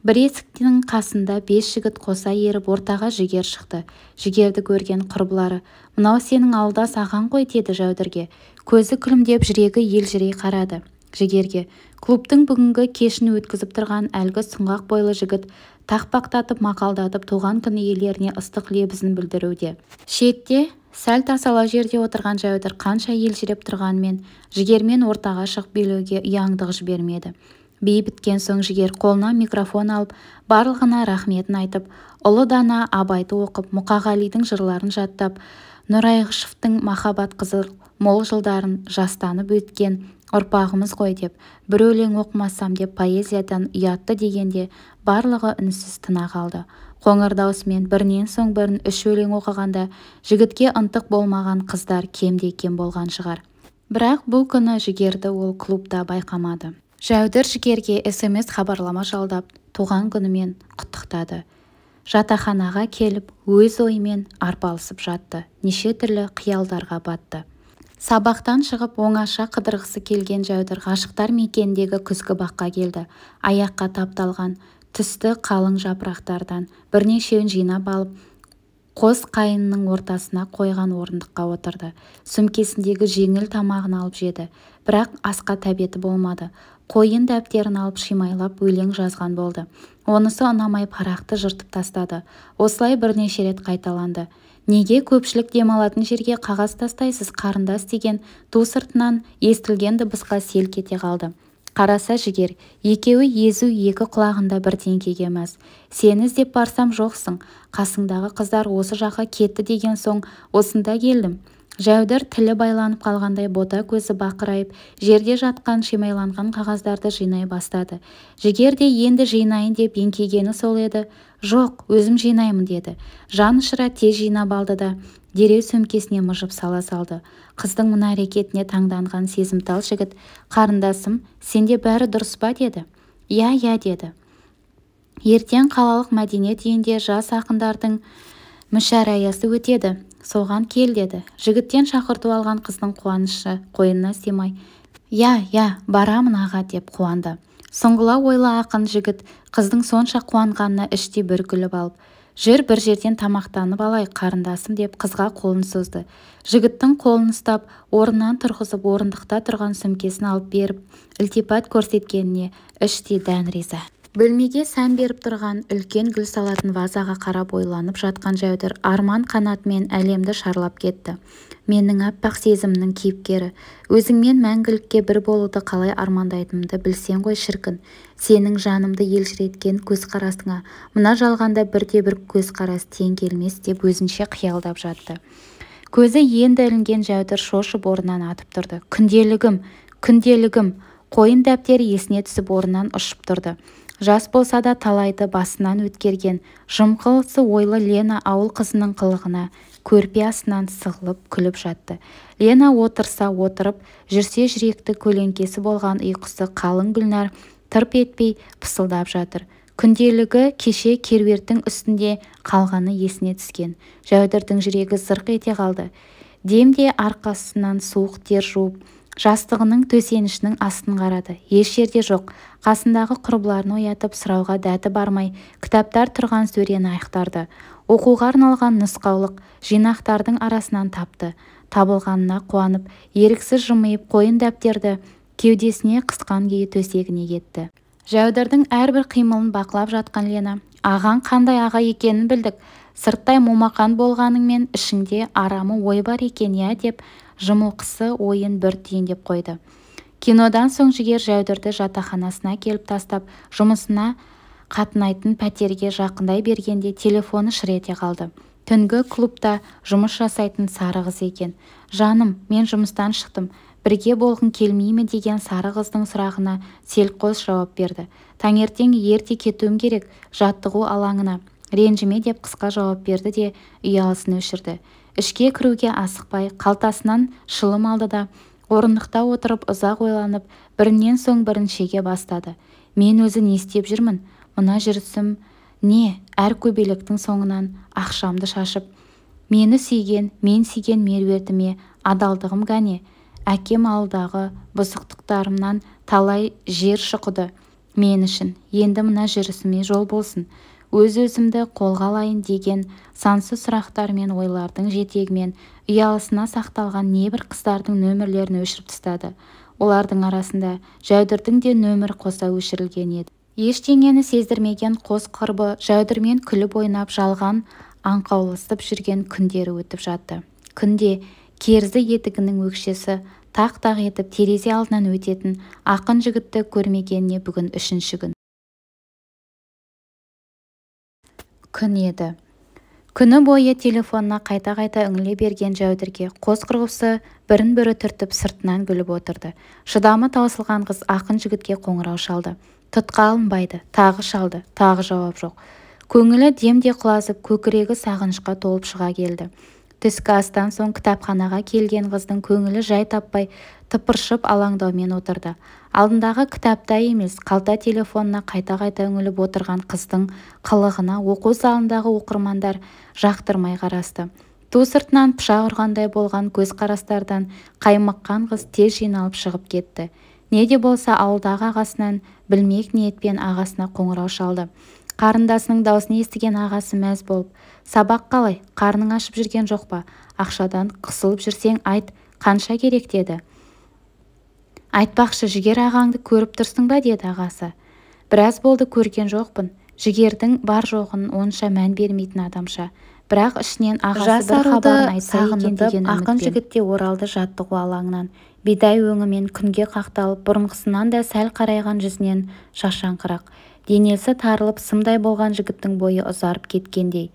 A: Бір есіктің қасында бес жігіт қоса еріп ортаға жігер шықты. Жігерді көрген құрбылары мынау сенің ауылдас ағаң ғой? деді жәудірге. Көзі күлімдеп жүрегі елжірей қарады. Жігерге клубтың бүгінгі кешін өткізіп тұрған әлгі сұңғақ бойлы жігіт тақпақтатып мақалдатып туған күн иелеріне ыстық лебізін білдіруде. Шетте сәл тасалау жерде отырған жәудір қанша елжіреп тұрғанмен жігермен ортаға шығып билеуге ұяңдығы жібермеді. Би біткен соң жігер қолына микрофон алып барлығына рахметін айтып ұлы дана абайды оқып мұқағалидың жырларын жаттап нұрайғышевтың махаббат қызыл мол жылдарын жастанып өткен ұрпағымыз ғой деп бір өлең оқымасам деп поэзиядан ұятты дегенде барлығы үнсіз тына қалды. Қоңыр даусымен бірінен соң бірін үш өлең оқығанда жігітке ынтық болмаған қыздар кемде-кем болған шығар. Бірақ бұл күні жігерді ол клубта байқамады. Жәудір жігерге смс хабарлама жалдап туған күнімен құттықтады. Жатақханаға келіп өз ойымен арпалысып жатты. Неше түрлі қиялдарға батты. Сабақтан шығып оңаша қыдырғысы келген жәудір ғашықтар мекеніндегі күзгі баққа келді. Аяққа тапталған түсті қалың жапырақтардан бірнешеуін жинап алып қос қайынның ортасына қойған орындыққа отырды. Сөмкесіндегі жеңіл тамағын алып жеді бірақ асқа тәбеті болмады. Қойын дәптерін алып шимайлап өлең жазған болды. Онысы ұнамай парақты жыртып тастады. Осылай бірнеше рет қайталанды. Неге көпшілік демалатын жерге қағаз тастайсыз қарындас? деген ту сыртынан естілген дыбысқа селк ете қалды. Қараса жігер екеуі езу екі құлағында бірдеңкеге мәз. Сені іздеп барсам жоқсың. Қасыңдағы қыздар осы жаққа кетті деген соң осында келдім жәудір тілі байланып қалғандай бота көзі бақырайып жерде жатқан шимайланған қағаздарды жинай бастады. Жігер де енді жинайын деп еңкейгені сол еді. Жоқ өзім жинаймын деді. Жан ұшыра тез жинап алды да дереу сөмкесіне мыжып сала салды. Қыздың мына әрекетіне таңданған сезімтал жігіт қарындасым сенде бәрі дұрыс па? деді. Иә иә деді. Ертең қалалық мәдениет үйінде жас ақындардың мүшәраясы өтеді. Соған кел деді. Жігіттен шақырту алған қыздың қуанышы қойнына сыймай иә иә барамын аға деп қуанды. Сұңғыла ойлы ақын жігіт қыздың сонша қуанғанына іштей бір күліп алып жүр бір жерден тамақтанып алайық қарындасым деп қызға қолын созды. Жігіттің қолын ұстап орнынан тұрғызып орындықта тұрған сөмкесін алып беріп ілтипат көрсеткеніне іштей дән риза. Бөлмеге сән беріп тұрған үлкен гүл салатын вазаға қарап ойланып жатқан жәудір арман қанатымен әлемді шарлап кетті. Менің аппақ сезімнің кейіпкері. Өзіңмен мәңгілікке бір болуды қалай армандайтынымды білсең ғой шіркін. Сенің жанымды елжіреткен көзқарасыңа мына жалғанда бірде-бір көзқарас тең келмес деп өзінше қиялдап жатты. Көзі енді ілінген жәудір шошып орнынан атып тұрды. Күнделігім күнделігім! Қойын дәптері есіне түсіп орнынан ұшып тұрды. Жас болса да талайды басынан өткерген жымқылысы ойлы лена ауыл қызының қылығына көрпе астынан сығылып күліп жатты. Лена отырса отырып жүрсе жүректі көлеңкесі болған ұйқысы қалың гүлнар тырп етпей пысылдап жатыр. Күнделігі кеше керуерттің үстінде қалғаны есіне түскен. Жәудірдің жүрегі зырқ ете қалды. Демде арқасынан суық тер жуып жастығының төсенішінің астын қарады. Еш жерде жоқ. Қасындағы құрбыларын оятып сұрауға дәті бармай кітаптар тұрған сөрені аяқтарды оқуға арналған нұсқаулық жинақтардың арасынан тапты. Табылғанына қуанып еріксіз жымиып қойын дәптерді кеудесіне қысқан күйі төсегіне кетті. Жәудірдің әрбір қимылын бақылап жатқан лена ағаң қандай аға екенін білдік. Сырттай момақан болғаныңмен ішіңде арамы ой бар екен иә деп жымылқысы ойын бір түйіндеп қойды. Кинодан соң жігер жәудірді жатақханасына келіп тастап жұмысына қатынайтын пәтерге жақындай бергенде телефоны шыр ете қалды. Түнгі клубта жұмыс жасайтын сары қыз екен. Жаным мен жұмыстан шықтым. Бірге болғың келмей ме деген сары қыздың сұрағына селқос жауап берді. Таңертең ерте кетуім керек жаттығу алаңына. Ренжіме деп қысқа жауап берді де ұялысын өшірді. Ішке кіруге асықпай қалтасынан шылым алды да орындықта отырып ұзақ ойланып бірінен соң бірін шеге бастады. Мен өзі не істеп жүрмін? Мына жүрісім не әр көбелектің соңынан ақшамды шашып мені сүйген мен сүйген меруертіме адалдығым гәне әкем алдағы бұзықтықтарымнан талай жер шұқыды. Мен үшін енді мына жүрісіме жол болсын. Өз-өзімді қолға алайын деген сансыз сұрақтар мен ойлардың жетегімен ұялысына сақталған небір қыздардың нөмірлерін өшіріп тастады. Олардың арасында жәудірдің де нөмір қоса өшірілген еді. Ештеңені сездірмеген қос құрбы жәудірмен күліп ойнап жалған аңқауласып жүрген күндері өтіп жатты. Күнде керзі етігінің өкшесі тақ-тақ етіп терезе алдынан өтетін ақын жігітті көрмегеніне бүгін үшінші күн. Күн еді. Күні бойы телефонына қайта-қайта үңіле берген жәудірге қос құрбысы бірін-бірі түртіп сыртынан күліп отырды. Шыдамы таусылған қыз ақын жігітке қоңырау шалды. Тұтқа алынбайды тағы шалды тағы жауап жоқ. Көңілі демде құлазып көкірегі сағынышқа толып шыға келді. Түскі астан соң кітапханаға келген қыздың көңілі жай таппай тыпыршып алаңдаумен отырды. Алдындағы кітапта емес қалта телефонына қайта-қайта үңіліп отырған қыздың қылығына оқу залындағы оқырмандар жақтырмай қарасты. Ту сыртынан пышақ ұрғандай болған көзқарастардан қаймыққан қыз тез жиналып шығып кетті. Не де болса ауылдағы ағасынан білмек ниетпен ағасына қоңырау шалды. Қарындасының даусын естіген ағасы мәз болып сабақ қалай қарның ашып жүрген жоқ па? Ақшадан қысылып жүрсең айт қанша керек? деді. Айтпақшы жігер ағаңды көріп тұрсың ба? деді ағасы. Біраз болды көрген жоқпын. Жігердің бар-жоғын онша мән бермейтін адамша. Бірақ ішінен ағасы бір хабарын айтса екен деген ақын жігіт те оралды жаттығу алаңынан. Бидай өңімен күнге қақталып бұрынғысынан да сәл қарайған жүзінен шашаңқырақ денесі тарылып сымдай болған жігіттің бойы ұзарып кеткендей.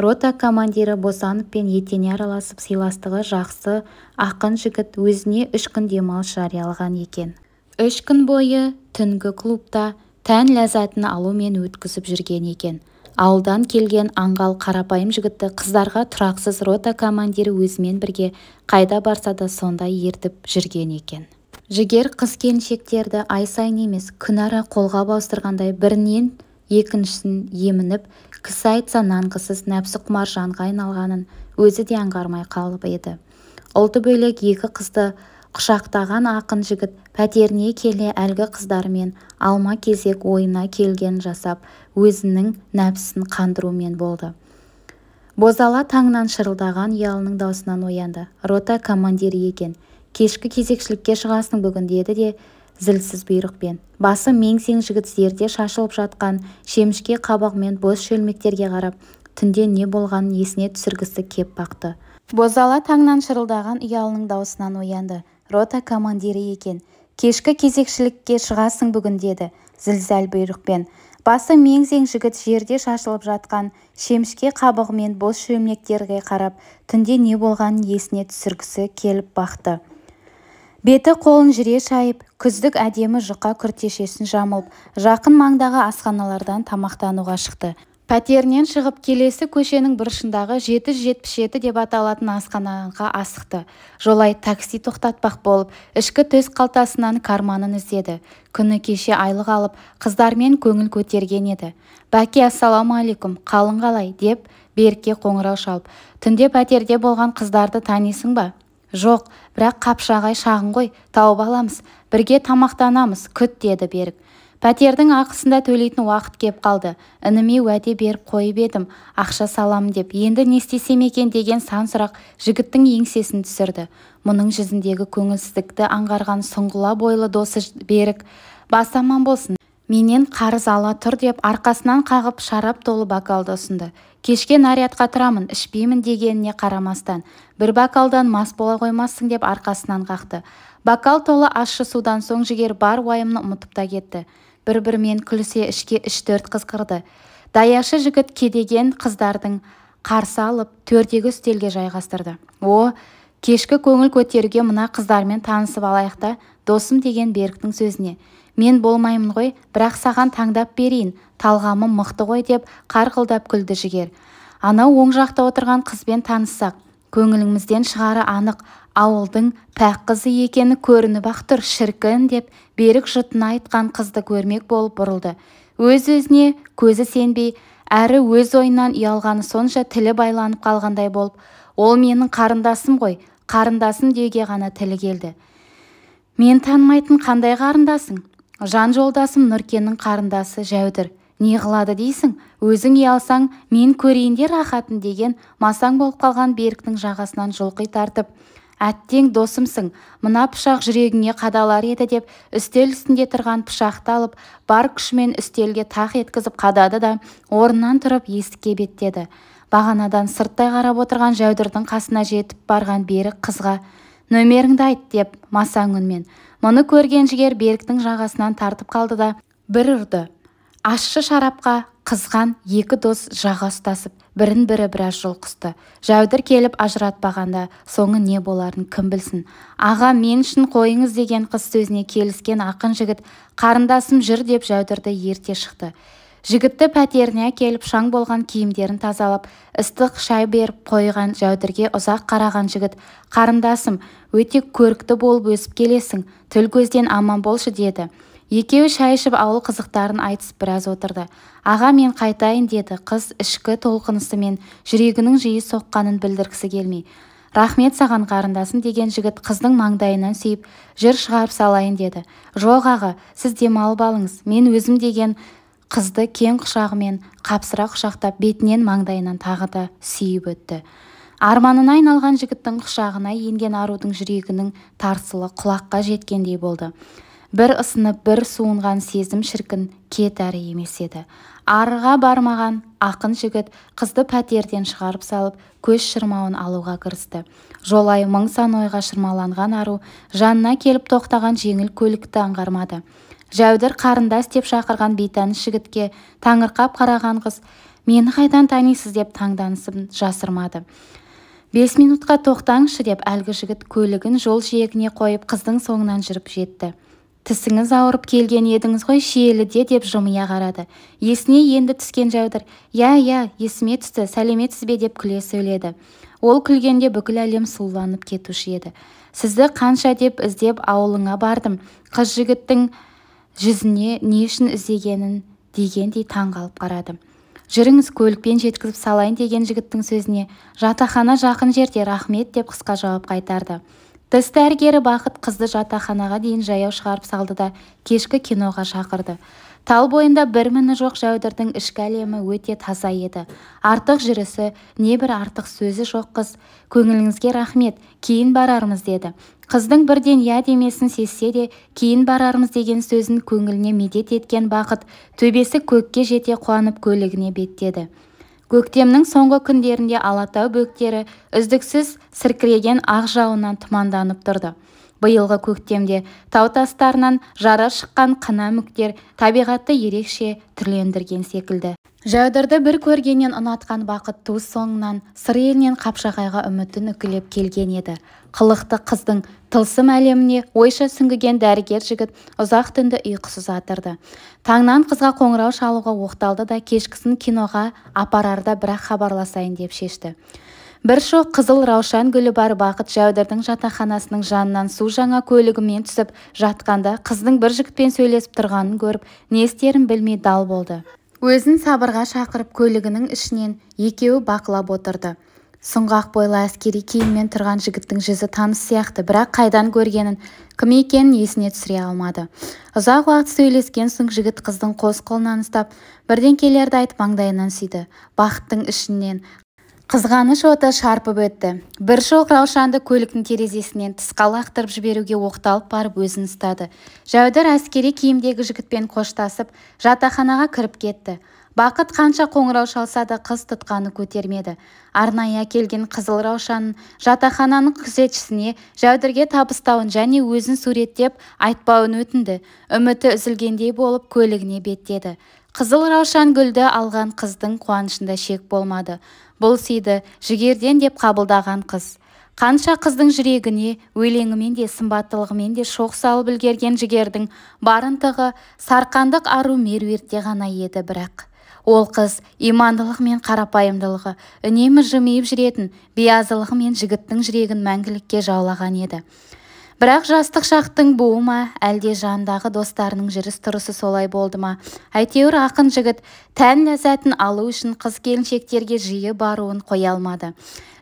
A: Рота командирі босановпен етене араласып сыйластығы жақсы ақын жігіт өзіне үш күн демалыс жариялаған екен. Үш күн бойы түнгі клубта тән ләззатын алумен өткізіп жүрген екен. Ауылдан келген аңғал қарапайым жігітті қыздарға тұрақсыз рота командирі өзімен бірге қайда барса да сонда ертіп жүрген екен. Жігер қыз-келіншектерді ай сайын емес күнара қолғап ауыстырғандай бірінен екіншісін емініп кісі айтса нанғысыз нәпсіқұмар жанға айналғанын өзі де аңғармай қалып еді. Ұлты бөлек екі қызды құшақтаған ақын жігіт пәтеріне келе әлгі қыздармен алма-кезек ойына келген жасап өзінің нәпсісін қандырумен болды. Бозала таңнан шырылдаған ұялының даусынан оянды. Рота командирі екен. Кешкі кезекшілікке шығасың бүгін деді де зілсіз бұйрықпен. Басы мең-зең жігіт зерде шашылып жатқан шемішке қабағымен бос шөлмектерге қарап түнде не болғанын есіне түсіргісі кеп бақты. Бозала таңнан шырылдаған ұялының даусынан оянды. Рота командирі екен. Кешкі кезекшілікке шығасың бүгін деді зілзәл бұйрықпен. Басы мең-зең жігіт жерде шашылып жатқан шемішке қабығымен бос шөлмектерге қарап түнде не болғанын есіне түсіргісі келіп бақты. Беті-қолын жүре шайып күздік әдемі жұқа күртешесін жамылып жақын маңдағы асханалардан тамақтануға шықты. Пәтерінен шығып келесі көшенің бұрышындағы жеті жетпіс жеті деп аталатын асханаға асықты. Жолай такси тоқтатпақ болып ішкі төс қалтасынан карманын іздеді. Күні кеше айлық алып қыздармен көңіл көтерген еді. Бәке ассалаумағалейкум қалың қалай? деп берікке қоңырау шалып түнде пәтерде болған қыздарды танисың ба? Жоқ бірақ қапшағай шағын ғой тауып аламыз бірге тамақтанамыз күт деді берік. Пәтердің ақысында төлейтін уақыт кеп қалды. Ініме уәде беріп қойып едім. Ақша саламын деп. Енді не істесем екен деген сан сұрақ жігіттің еңсесін түсірді. Мұның жүзіндегі көңілсіздікті аңғарған сұңғыла бойлы досы берік бас аман болсын. Менен қарыз ала тұр деп арқасынан қағып шарап толы бокалды ұсынды. Кешке нарядқа тұрамын ішпеймін дегеніне қарамастан бір бокалдан мас бола қоймассың деп арқасынан қақты. Бокал толы ащы судан соң жігер бар уайымын ұмытып та кетті. Бір-бірімен күлісе ішке үш-төрт қыз кірді даяшы жігіт кедеген қыздардың қарсы алып төрдегі үстелге жайғастырды. О кешкі көңіл көтеруге мына қыздармен танысып алайық та досым деген беріктің сөзіне. Мен болмаймын ғой бірақ саған таңдап берейін талғамым мықты ғой деп қарқылдап күлді жігер. Анау оң жақта отырған қызбен таныссақ көңіліңізден шығары анық. Ауылдың пәк қызы екені көрініп-ақ тұр шіркін деп берік жұтына айтқан қызды көрмек болып бұрылды. Өз-өзіне көзі сенбей әрі өз ойынан ұялғаны сонша тілі байланып қалғандай болып ол менің қарындасым ғой қарындасым деуге ғана тілі келді. Мен танымайтын қандай қарындасың жан жолдасым нұркеннің қарындасы жәудір. Не қылады дейсің өзің ұялсаң мен көрейін де рахатын деген масаң болып қалған беріктің жағасынан жұлқи тартып әттең досымсың мына пышақ жүрегіңе қадалар еді деп үстел үстінде тұрған пышақты алып бар күшімен үстелге тақ еткізіп қадады да орнынан тұрып есікке беттеді. Бағанадан сырттай қарап отырған жәудірдің қасына жетіп барған берік қызға нөмеріңді айт деп масаң үнмен. Мұны көрген жігер беріктің жағасынан тартып қалды да бір ұрды. Ащы шарапқа қызған екі дос жаға ұстасып бірін-бірі біраз жұлқысты жәудір келіп ажыратпағанда соңы не боларын кім білсін. Аға мен үшін қойыңыз деген қыз сөзіне келіскен ақын жігіт қарындасым жүр деп жәудірді ерте шықты. Жігітті пәтеріне әкеліп шаң болған киімдерін тазалап ыстық шай беріп қойған жәудірге ұзақ қараған жігіт қарындасым өте көрікті болып өсіп келесің тіл көзден аман болшы деді. Екеуі шай ішіп ауыл қызықтарын айтысып біраз отырды. Аға мен қайтайын деді қыз ішкі толқынысымен жүрегінің жиі соққанын білдіргісі келмей. Рахмет саған қарындасым деген жігіт қыздың маңдайынан сүйіп жүр шығарып салайын деді. Жоқ аға сіз демалып алыңыз. Мен өзім деген қызды кең құшағымен қапсыра құшақтап бетінен маңдайынан тағы да сүйіп өтті. Арманына айналған жігіттің құшағына енген арудың жүрегінің тарсылы құлаққа жеткендей болды. Бір ысынып бір суынған сезім шіркін кет әрі емес еді. Арыға бармаған ақын жігіт қызды пәтерден шығарып салып көз шырмауын алуға кірісті. Жолай мың сан ойға шырмаланған ару жанына келіп тоқтаған жеңіл көлікті аңғармады. Жәудір қарындас деп шақырған бейтаныс жігітке таңырқап қараған қыз мені қайдан танисыз? деп таңданысын жасырмады. Бес минутқа тоқтаңызшы деп әлгі жігіт көлігін жол жиегіне қойып қыздың соңынан жүріп жетті. Тісіңіз ауырып келген едіңіз ғой шиеліде деп жымия қарады. Есіне енді түскен жәудір иә иә есіме түсті сәлеметсіз бе? деп күле сөйледі. Ол күлгенде бүкіл әлем сұлуланып кетуші еді. Сізді қанша деп іздеп ауылыңа бардым. Қыз жігіттің жүзіне не үшін іздегенін дегендей таң қалып қарады. Жүріңіз көлікпен жеткізіп салайын деген жігіттің сөзіне жатақхана жақын жерде рахмет деп қысқа жауап қайтарды. Тіс дәрігері бақыт қызды жатақханаға дейін жаяу шығарып салды да кешкі киноға шақырды. Тал бойында бір міні жоқ жәудірдің ішкі әлемі өте таза еді. Артық жүрісі небір артық сөзі жоқ қыз. Көңіліңізге рахмет кейін барармыз деді. Қыздың бірден иә демесін сезсе де кейін барармыз деген сөзін көңіліне медет еткен бақыт төбесі көкке жете қуанып көлігіне беттеді. Көктемнің соңғы күндерінде алатау бөктері үздіксіз сіркіреген ақ жауыннан тұманданып тұрды. Биылғы көктемде тау тастарынан жара шыққан қына мүктер табиғатты ерекше түрлендірген секілді. Жәудірді бір көргеннен ұнатқан бақыт туыс соңынан сыр елінен қапшағайға үмітін үкілеп келген еді. Қылықты қыздың тылсым әлеміне ойша сүңгіген дәрігер жігіт ұзақ түнді ұйқысыз атырды. Таңнан қызға қоңырау шалуға оқталды да кешкісін киноға апарарда бірақ хабарласайын деп шешті. Бір шоқ қызыл раушан гүлі бар бақыт жәудірдің жатақханасының жанынан су жаңа көлігімен түсіп жатқанда қыздың бір жігітпен сөйлесіп тұрғанын көріп не істерін білмей дал болды. Өзін сабырға шақырып көлігінің ішінен екеуі бақылап отырды. Сұңғақ бойлы әскери киіммен тұрған жігіттің жүзі таныс сияқты бірақ қайдан көргенін кім екенін есіне түсіре алмады. Ұзақ уақыт сөйлескен соң жігіт қыздың қос қолынан ұстап бірден келерді айтып маңдайынан сүйді бақыттың ішінен қызғаныш оты шарпып өтті. Бір шоқ раушанды көліктің терезесінен тысқа лақтырып жіберуге оқталып барып өзін ұстады. Жәудір әскери киімдегі жігітпен қоштасып жатақханаға кіріп кетті. Бақыт қанша қоңырау шалса да қыз тұтқаны көтермеді. Арнайы әкелген қызыл раушанын жатақхананың күзетшісіне жәудірге табыстауын және өзін суреттеп айтпауын өтінді. Үміті үзілгендей болып көлігіне беттеді. Қызыл раушан гүлді алған қыздың қуанышында шек болмады. Бұл сыйды жігерден деп қабылдаған қыз. Қанша қыздың жүрегіне өлеңімен де сымбаттылығымен де шоқ салып үлгерген жігердің барынтығы сарқандық ару меруертте ғана еді бірақ. Ол қыз имандылығы мен қарапайымдылығы үнемі жымиып жүретін биязылығы мен жігіттің жүрегін мәңгілікке жаулаған еді. Бірақ жастық шақтың буы ма әлде жандағы достарының жүріс-тұрысы солай болды ма? Әйтеуір ақын жігіт тән ләззатын алу үшін қыз-келіншектерге жиі баруын қоя алмады.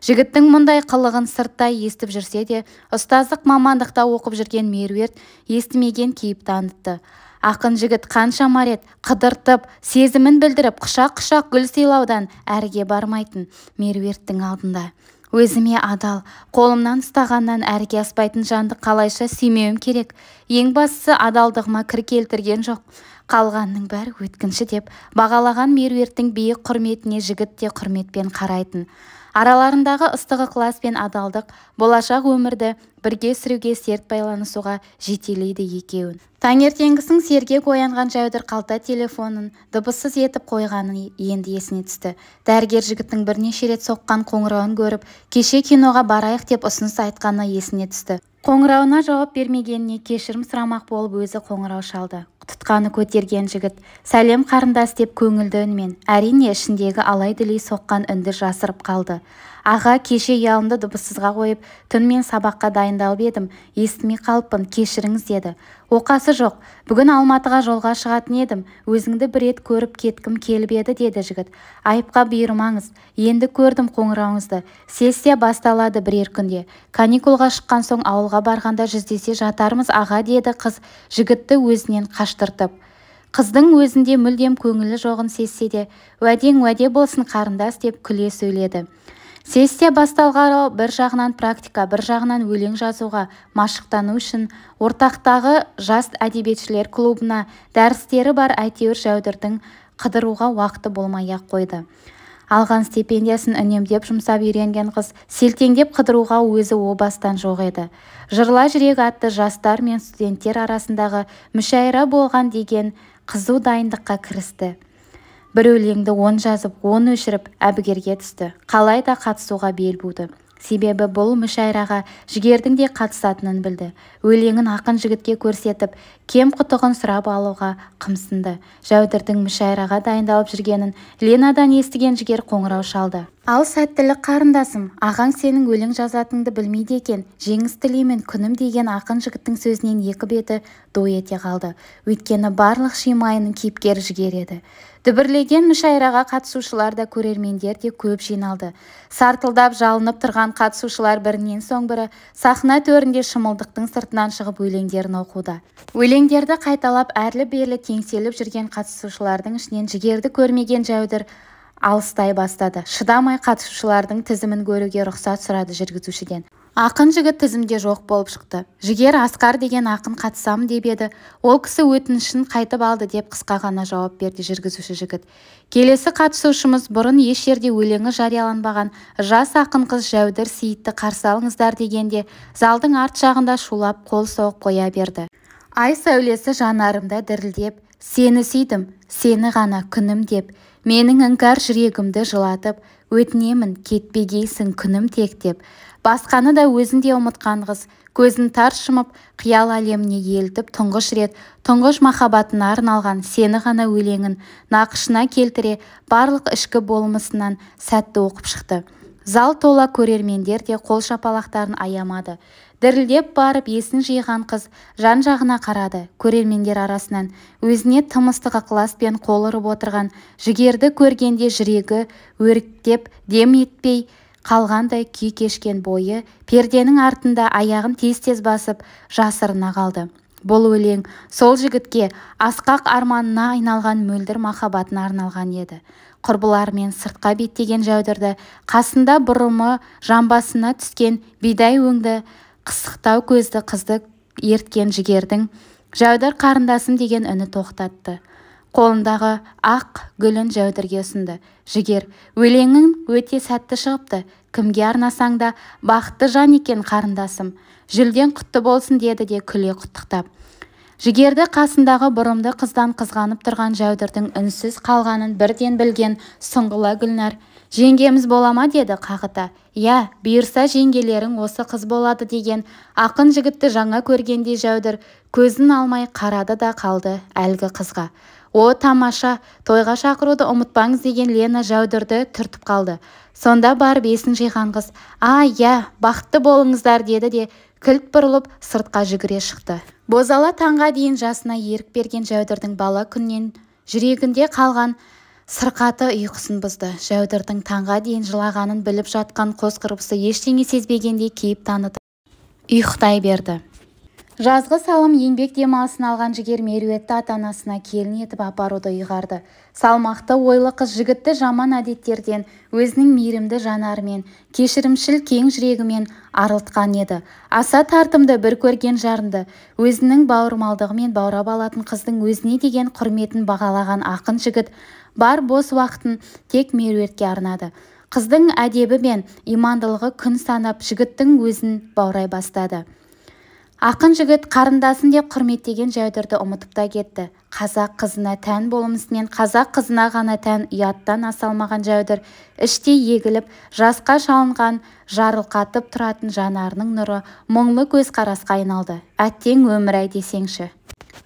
A: Жігіттің мұндай қылығын сырттай естіп жүрсе де ұстаздық мамандықта оқып жүрген меруерт естімеген кейіп танытты. Ақын жігіт қаншама рет қыдыртып сезімін білдіріп құшақ-құшақ гүл сыйлаудан әріге бармайтын меруерттің алдында. Өзіме адал қолымнан ұстағаннан әрге аспайтын жанды қалайша сүймеуім керек. Ең бастысы адалдығыма кір келтірген жоқ. Қалғанның бәрі өткінші деп бағалаған меруерттің биік құрметіне жігіт те құрметпен қарайтын. Араларындағы ыстық ықылас пен адалдық болашақ өмірді бірге сүруге серт байланысуға жетелейді екеуін. Таңертеңгісін сергек оянған жәудір қалта телефонын дыбыссыз етіп қойғаны енді есіне түсті. Дәрігер жігіттің бірнеше рет соққан қоңырауын көріп кеше киноға барайық деп ұсыныс айтқаны есіне түсті. Қоңырауына жауап бермегеніне кешірім сұрамақ болып өзі қоңырау шалды. Тұтқаны көтерген жігіт сәлем қарындас! деп көңілді үнмен. Әрине ішіндегі алай-дүлей соққан үнді жасырып қалды. Аға кеше ұялымды дыбыссызға қойып түн мен сабаққа дайындалып едім естімей қалыппын кешіріңіз деді. Оқасы жоқ бүгін алматыға жолға шығатын едім өзіңді бір рет көріп кеткім келіп еді деді жігіт. Айыпқа бұйырмаңыз енді көрдім қоңырауыңызды сессия басталады бірер күнде каникулға шыққан соң ауылға барғанда жүздесе жатармыз аға деді қыз жігітті өзінен қаштыртып. Қыздың өзінде мүлдем көңілі жоғын сезсе де уәдең уәде болсын қарындас деп күле сөйледі. Сессия басталғалы бір жағынан практика бір жағынан өлең жазуға машықтану үшін ортақтағы жас әдебиетшілер клубына дәрістері бар әйтеуір жәудірдің қыдыруға уақыты болмай-ақ қойды. Алған стипендиясын үнемдеп жұмсап үйренген қыз селтеңдеп қыдыруға өзі о бастан жоқ еді. Жырла жүрек атты жастар мен студенттер арасындағы мүшәйра болған деген қызу дайындыққа кірісті. Бір өлеңді он жазып он өшіріп әбігерге түсті. Қалай да қатысуға бел буды. Себебі бұл мүшәйраға жігердің де қатысатынын білді. Өлеңін ақын жігітке көрсетіп кем құтығын сұрап алуға қымсынды. Жәудірдің мүшәйраға дайындалып жүргенін ленадан естіген жігер қоңырау шалды. Ал сәттілік қарындасым ағаң сенің өлең жазатыныңды білмейді екен. Жеңіс тілеймін күнім деген ақын жігіттің сөзінен екі беті ду ете қалды. Өйткені барлық шимайының кейіпкері жігер еді. Дүбірлеген мүшәйраға қатысушылар да көрермендер де көп жиналды. Сартылдап жалынып тұрған қатысушылар бірінен соң бірі сахна төрінде шымылдықтың сыртынан шығып өлеңдерін оқуда. Өлеңдерді қайталап әрлі-берлі теңселіп жүрген қатысушылардың ішінен жігерді көрмеген жәудір алыстай бастады. Шыдамай қатысушылардың тізімін көруге рұқсат сұрады жүргізушіден. Ақын жігіт тізімде жоқ болып шықты. Жігер асқар деген ақын қатысамын деп еді. Ол кісі өтінішін қайтып алды деп қысқа ғана жауап берді жүргізуші жігіт. Келесі қатысушымыз бұрын еш жерде өлеңі жарияланбаған. Жас ақын қыз жәудір сейітті қарсы алыңыздар дегенде залдың арт жағында шулап қол соғып қоя берді. Ай сәулесі жанарымда дірілдеп сені сүйдім сені ғана күнім деп. Менің іңкәр жүрегімді жылатып өтінемін кетпегейсің күнім тек деп. Басқаны да өзін де ұмытқан қыз көзін тарс жұмып қиял әлеміне елтіп тұңғыш рет тұңғыш махаббатына арналған сені ғана өлеңін нақышына келтіре барлық ішкі болмысынан сәтті оқып шықты. Зал тола көрермендер де қол шапалақтарын аямады. Дірілдеп барып есін жиған қыз жан-жағына қарады. Көрермендер арасынан өзіне тым ыстық ықыласпен қол ұрып отырған жігерді көргенде жүрегі өріктеп дем етпей қалғандай күй кешкен бойы перденің артында аяғын тез-тез басып жасырына қалды. Бұл өлең сол жігітке асқақ арманына айналған мөлдір махаббатына арналған еді. Құрбыларымен сыртқа беттеген жәудірді қасында бұрымы жамбасына түскен бидай өңді қысықтау көзді қызды ерткен жігердің жәудір қарындасым деген үні тоқтатты. Қолындағы ақ гүлін жәудірге ұсынды. Жігер өлеңің өте сәтті шығыпты. Кімге арнасаң да бақытты жан екен қарындасым. Жүлден құтты болсын деді де күле құттықтап. Жігерді қасындағы бұрымды қыздан қызғанып тұрған жәудірдің үнсіз қалғанын бірден білген сұңғыла гүлнәр жеңгеміз бола ма деді қағыта. Иә бұйырса жеңгелерің осы қыз болады деген ақын жігітті жаңа көргендей жәудір көзін алмай қарады да қалды әлгі қызға. О тамаша тойға шақыруды ұмытпаңыз деген лена жәудірді түртіп қалды. Сонда барып есін жиған қыз. А иә бақытты болыңыздар деді де кілт бұрылып сыртқа жүгіре шықты. Бозала таңға дейін жасына ерік берген жәудірдің бала күннен жүрегінде қалған сырқаты ұйқысын бұзды. Жәудірдің таңға дейін жылағанын біліп жатқан қос құрбысы ештеңе сезбегендей кейіп танытып ұйықтай берді. Жазғы салым еңбек демалысын алған жігер меруертті ата-анасына келін етіп апаруды ұйғарды. Салмақты ойлы қыз жігітті жаман әдеттерден өзінің мейірімді жанарымен кешірімшіл кең жүрегімен арылтқан еді. Аса тартымды бір көрген жарынды өзінің бауырмалдығымен баурап алатын қыздың өзіне деген құрметін бағалаған ақын жігіт бар бос уақытын тек меруертке арнады. Қыздың әдебі мен имандылығы күн санап жігіттің өзін баурай бастады. Ақын жігіт қарындасын деп құрметтеген жәудірді ұмытып та кетті. Қазақ қызына тән болмысымен қазақ қызына ғана тән ұяттан аса алмаған жәудір іштей егіліп жасқа шалынған жарылқатып тұратын жанарының нұры мұңлы көзқарасқа айналды. Әттең өмір-ай десеңші.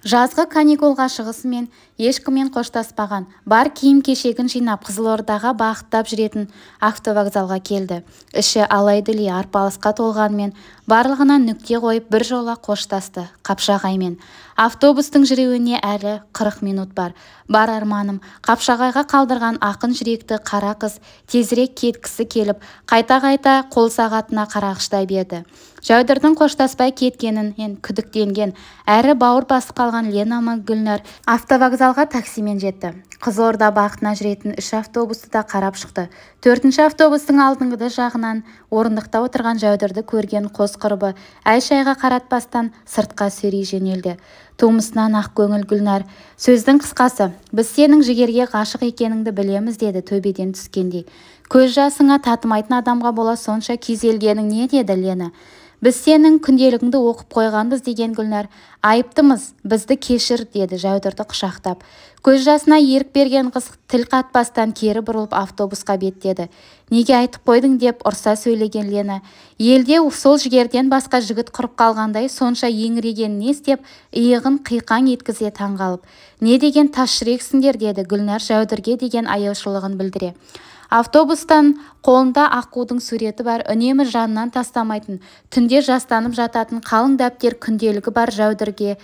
A: Жазғы каникулға шығысымен ешкіммен қоштаспаған. Бар киім-кешегін жинап қызылордаға бағыттап жүретін автовокзалға келді. Іші алай-дүлей арпалысқа толғанымен барлығына нүкте қойып біржола қоштасты қапшағаймен. Автобустың жүруіне әлі қырық минут бар. Бар арманым қапшағайға қалдырған ақын жүректі қара қыз тезірек кеткісі келіп қайта-қайта қол сағатына қарағыштай берді. Жәудірдің қоштаспай кеткенінен күдіктенген әрі бауыр басып қалған лена мен гүлнәр автовокзалға таксимен жетті. Қызылорда бағытына жүретін үш автобусты да қарап шықты. Төртінші автобустың алдыңғы жағынан орындықта отырған жәудірді көрген қос құрбы әй-шайға қаратпастан сыртқа сүйрей жөнелді. Тумысынан ақ көңіл гүлнәр. Сөздің қысқасы біз сенің жігерге ғашық екеніңді білеміз деді төбеден түскендей. Көз жасыңа татымайтын адамға бола сонша күйзелгенің не деді лена. Біз сенің күнделігіңді оқып қойғанбыз деген гүлнәр. Айыптымыз бізді кешір деді жәудірді құшақтап. Көз жасына ерік берген қыз тіл қатпастан кері бұрылып автобусқа беттеді. Неге айтып қойдың деп ұрса сөйлеген лена. Елде сол жігерден басқа жігіт құрып қалғандай сонша еңіреген не істеп иығын қиқаң еткізе таңғалып. Не деген тас жүрексіңдер? деді гүлнәр жәудірге деген аяушылығын білдіре. Автобустан қолында аққудың суреті бар үнемі жанынан тастамайтын түнде жастанып жататын қалың дәптер күнделігі бар жәудірге.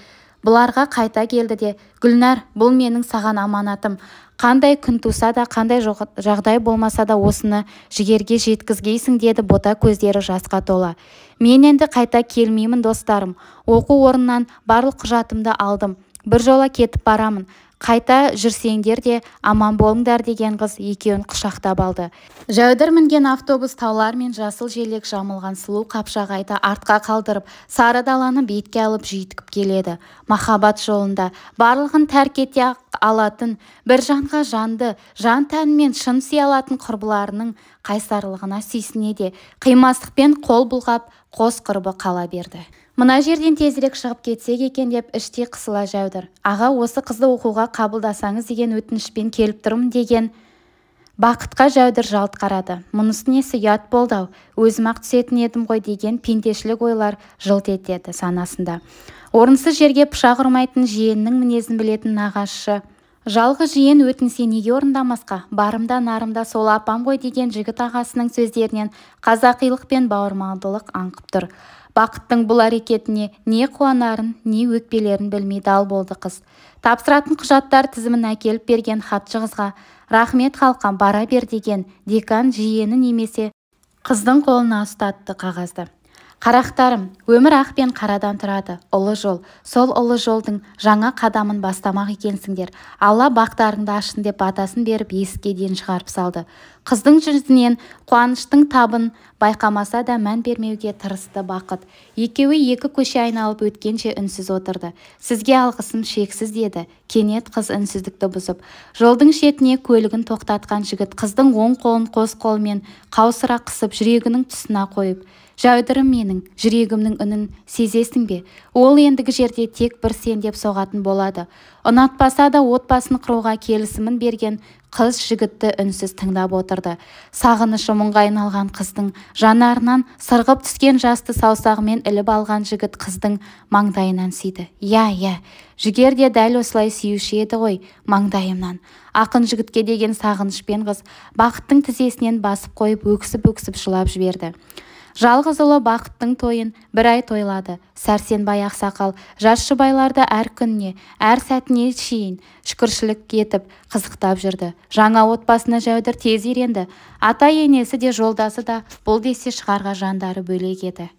A: Бұларға қайта келді де гүлнәр бұл менің саған аманатым. Қандай күн туса да қандай жағдай болмаса да осыны жігерге жеткізгейсің деді бота көздері жасқа тола мен енді қайта келмеймін достарым. Оқу орнынан барлық құжатымды алдым. Біржола кетіп барамын. Қайта жүрсеңдер де аман болыңдар деген қыз екеуін құшақтап алды. Жәудір мінген автобус таулар мен жасыл желек жамылған сұлу қапшағайды артқа қалдырып сары даланы бетке алып жүйткіп келеді. Махаббат жолында барлығын тәрк ете алатын бір жанға жанды жан тәнімен шын сүйе алатын құрбыларының қайсарлығына сүйсіне де қимастықпен қол бұлғап қос құрбы қала берді. Мына жерден тезірек шығып кетсек екен деп іштей қысыла жәудір. Аға осы қызды оқуға қабылдасаңыз деген өтінішпен келіп тұрмын деген бақытқа жәудір жалт қарады. Мұнысы несі ұят болды-ау өзім-ақ түсетін едім ғой деген пендешілік ойлар жылт етеді санасында. Орынсыз жерге пышақ ұрмайтын жиеннің мінезін білетін нағашы жалғыз жиен өтінсе неге орындамасқа? Барымда нарымда сол апам ғой деген жігіт ағасының сөздерінен қазақилық пен бауырмалдылық аңқып тұр. Бақыттың бұл әрекетіне не қуанарын не өкпелерін білмей дал болды қыз. Тапсыратын құжаттар тізімін әкеліп берген хатшы қызға рахмет халқам бара бер деген декан жиені немесе қыздың қолына ұстатты қағазды. Қарақтарым өмір ақ пен қарадан тұрады ұлы жол. Сол ұлы жолдың жаңа қадамын бастамақ екенсіңдер. Алла бақтарыңды ашсын деп батасын беріп есікке дейін шығарып салды. Қыздың жүзінен қуаныштың табын байқамаса да мән бермеуге тырысты бақыт. Екеуі екі көше айналып өткенше үнсіз отырды. Сізге алғысым шексіз деді. Кенет қыз үнсіздікті бұзып. Жолдың шетіне көлігін тоқтатқан жігіт қыздың оң қолын қос қолымен қаусыра қысып жүрегінің тұсына қойып жәудірім менің жүрегімнің үнін сезесің бе? Ол ендігі жерде тек бір сен деп соғатын болады. Ұнатпаса да отбасын құруға келісімін берген қыз жігітті үнсіз тыңдап отырды. Сағынышы мұңға айналған қыздың жанарынан сырғып түскен жасты саусағымен іліп алған жігіт қыздың маңдайынан сүйді. Иә иә жігер де дәл осылай сүюші еді ғой маңдайымнан ақын жігітке деген сағынышпен қыз бақыттың тізесінен басып қойып өксіп-өксіп жылап жіберді. Жалғыз ұлы бақыттың тойын бір ай тойлады. Сәрсенбай ақсақал жас жұбайларды әр күніне әр сәтіне шейін шүкіршілік етіп қызықтап жүрді. Жаңа отбасына жәудір тез үйренді. Ата енесі де жолдасы да бұл десе шығарға жандары бөлек еді.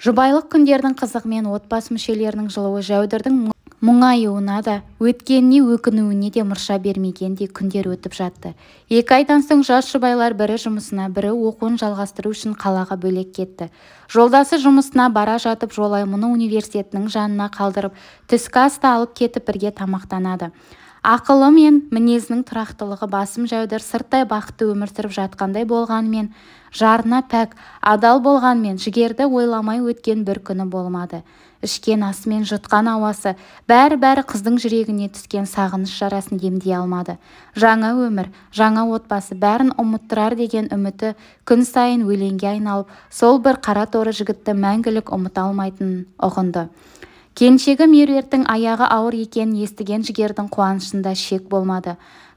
A: Жұбайлық күндердің қызығымен отбасы мүшелерінің жылуы жәудірдің мұңаюына да өткеніне өкінуіне де мұрша бермегендей күндер өтіп жатты. Екі айдан соң жас жұбайлар бірі жұмысына бірі оқуын жалғастыру үшін қалаға бөлек кетті. Жолдасы жұмысына бара жатып жолаймыны университетінің жанына қалдырып түскі асты алып кетіп бірге тамақтанады. Ақылы мен мінезінің тұрақтылығы басым жәудір сырттай бақытты өмір сүріп жатқандай болғанымен жарына пәк адал болғанмен жігерді ойламай өткен бір күні болмады. Ішкен асы мен жұтқан ауасы бәрі-бәрі қыздың жүрегіне түскен сағыныш жарасын емдей алмады. Жаңа өмір жаңа отбасы бәрін ұмыттырар деген үміті күн сайын өлеңге айналып сол бір қара торы жігітті мәңгілік ұмыта алмайтынын ұғынды. Келіншегі меруерттің аяғы ауыр екенін естіген жігердің қуанышында шек болмады.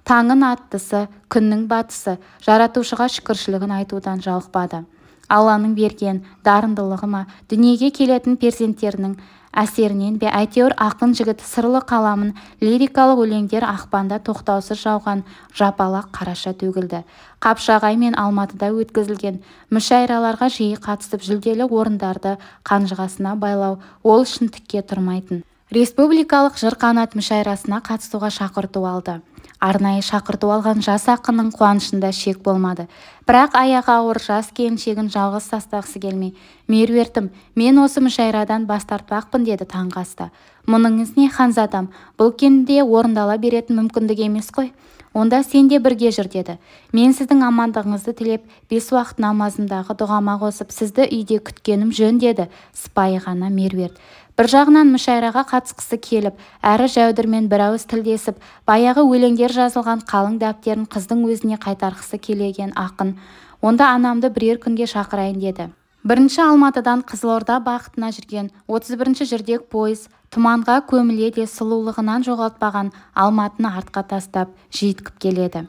A: Таңын аттысы күннің батысы жаратушыға шүкіршілігін айтудан жалықпады. Алланың берген дарындылығы ма? Дүниеге келетін перзенттерінің әсерінен бе? Әйтеуір ақын жігіт сырлы қаламын лирикалық өлеңдер ақпанда тоқтаусыз жауған жапалақ қараша төгілді. Қапшағай мен алматыда өткізілген мүшәйраларға жиі қатысып жүлделі орындарды қанжығасына байлау ол үшін түкке тұрмайтын. Республикалық жыр қанат мүшәйрасына қатысуға шақырту алды. Арнайы шақырту алған жас ақынның қуанышында шек болмады. Бірақ аяғы ауыр жас келіншегін жалғыз тастағысы келмей меруертім мен осы мүшәйрадан бас тартпақпын деді таңғы аста мұныңыз не ханзадам бұл күнде орындала беретін мүмкіндік емес қой. Онда сен де бірге жүр деді. Мен сіздің амандығыңызды тілеп бес уақыт намазымдағы дұғама қосып сізді үйде күткенім жөн деді сыпайы ғана меруерт бір жағынан мүшәйраға қатысқысы келіп әрі жәудірмен бір ауыз тілдесіп баяғы өлеңдер жазылған қалың дәптерін қыздың өзіне қайтарғысы келеген ақын онда анамды бірер күнге шақырайын деді. Бірінші алматыдан қызылорда бағытына жүрген 31-ші жүрдек пойыз тұманға көміле де сұлулығынан жоғалтпаған алматыны артқа тастап жүйткіп келеді.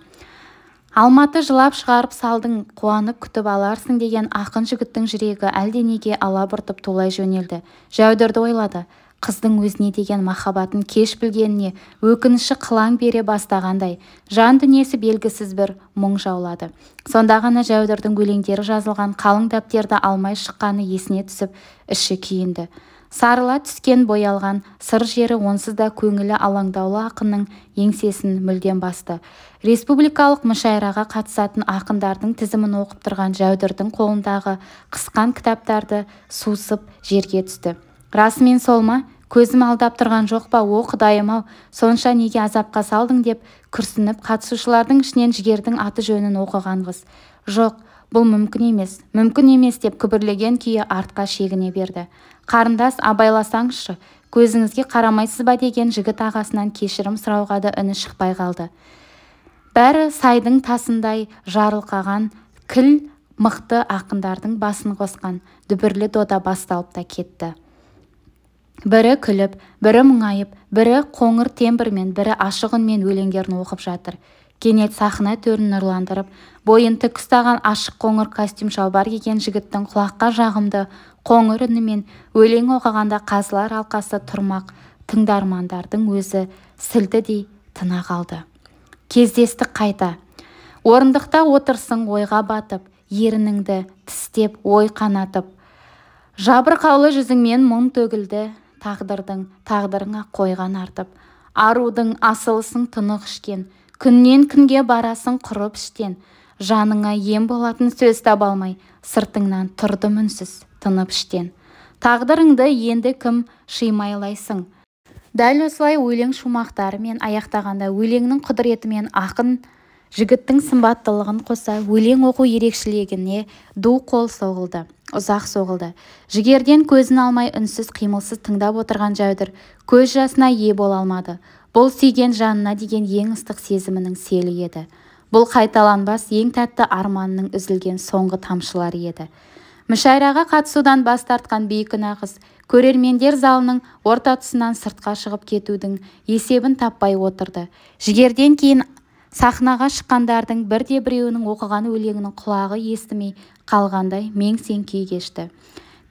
A: Алматы жылап шығарып салдың қуанып күтіп аларсың деген ақын жігіттің жүрегі әлденеге алабұртып тулай жөнелді. Жәудірді ойлады қыздың өзіне деген махаббатын кеш білгеніне өкініші қылаң бере бастағандай. Жан дүниесі белгісіз бір мұң жаулады. Сонда ғана жәудірдің өлеңдері жазылған қалың дәптерді алмай шыққаны есіне түсіп іші күйінді. Сарыла түскен боялған сыр жері онсыз да көңілі алаңдаулы ақынның еңсесін мүлдем басты. Республикалық мүшәйраға қатысатын ақындардың тізімін оқып тұрған жәудірдің қолындағы қысқан кітаптарды сусып жерге түсті. Расымен сол ма? Көзім алдап тұрған жоқ па? О құдайым-ау сонша неге азапқа салдың? деп күрсініп қатысушылардың ішінен жігердің аты жөнін оқыған қыз жоқ бұл мүмкін емес мүмкін емес деп күбірлеген күйі артқа шегіне берді. Қарындас абайласаңызшы көзіңізге қарамайсыз ба? деген жігіт ағасынан кешірім сұрауға да үні шықпай қалды. Бәрі сайдың тасындай жарылқаған кіл мықты ақындардың басын қосқан дүбірлі дода басталып та кетті. Бірі күліп бірі мұңайып бірі қоңыр тембірмен бірі ашық үнмен өлеңдерін оқып жатыр. Кенет сахна төрін нұрландырып бойын тік ұстаған ашық қоңыр костюм шалбар киген жігіттің құлаққа жағымды қоңыр үнімен өлең оқығанда қазылар алқасы тұрмақ тыңдармандардың өзі сілтідей тына қалды. Кездестік қайта. Орындықта отырсың ойға батып ерініңді тістеп ой қанатып. Жабырқаулы жүзіңмен мұң төгілді тағдырдың тағдырыңа қойған артып. Арудың асылысың тұнық ішкен күннен күнге барасың құрып іштен. Жаныңа ем болатын сөз таба алмай сыртыңнан тұрдым үнсіз тынып іштен. Тағдырыңды енді кім шимайлайсың? Дәл осылай өлең шумақтарымен аяқтағанда өлеңнің құдіретімен ақын жігіттің сымбаттылығын қоса өлең оқу ерекшелігіне ду қол соғылды ұзақ соғылды. Жігерден көзін алмай үнсіз қимылсыз тыңдап отырған жәудір көз жасына ие бола алмады. Бұл сүйген жанына деген ең ыстық сезімінің селі еді. Бұл қайталанбас ең тәтті арманының үзілген соңғы тамшылары еді. Мүшәйраға қатысудан бас тартқан бейкүнә қыз көрермендер залының орта тұсынан сыртқа шығып кетудің есебін таппай отырды. Жігерден кейін сахнаға шыққандардың бірде-біреуінің оқыған өлеңінің құлағы естімей қалғандай мең-зең күй кешті.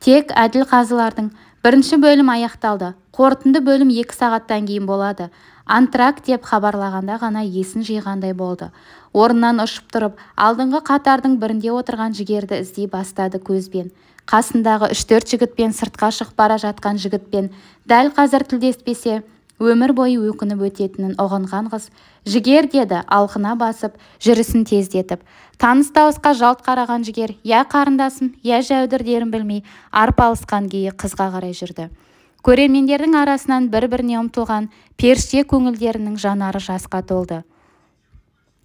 A: Тек әділ-қазылардың бірінші бөлім аяқталды. Қорытынды бөлім екі сағаттан кейін болады. Антракт деп хабарлағанда ғана есін жиғандай болды. Орнынан ұшып тұрып алдыңғы қатардың бірінде отырған жігерді іздей бастады көзбен. Қасындағы үш-төрт жігітпен сыртқа шығып бара жатқан жігітпен дәл қазір тілдеспесе өмір бойы өкініп өтетінін ұғынған қыз жігер деді алқына басып жүрісін тездетіп. Таныс дауысқа жалт қараған жігер я қарындасым я жәудір дерін білмей арпалысқан күйі қызға қарай жүрді. Көрермендердің арасынан бір-біріне ұмтылған періште көңілдерінің жанары жасқа толды.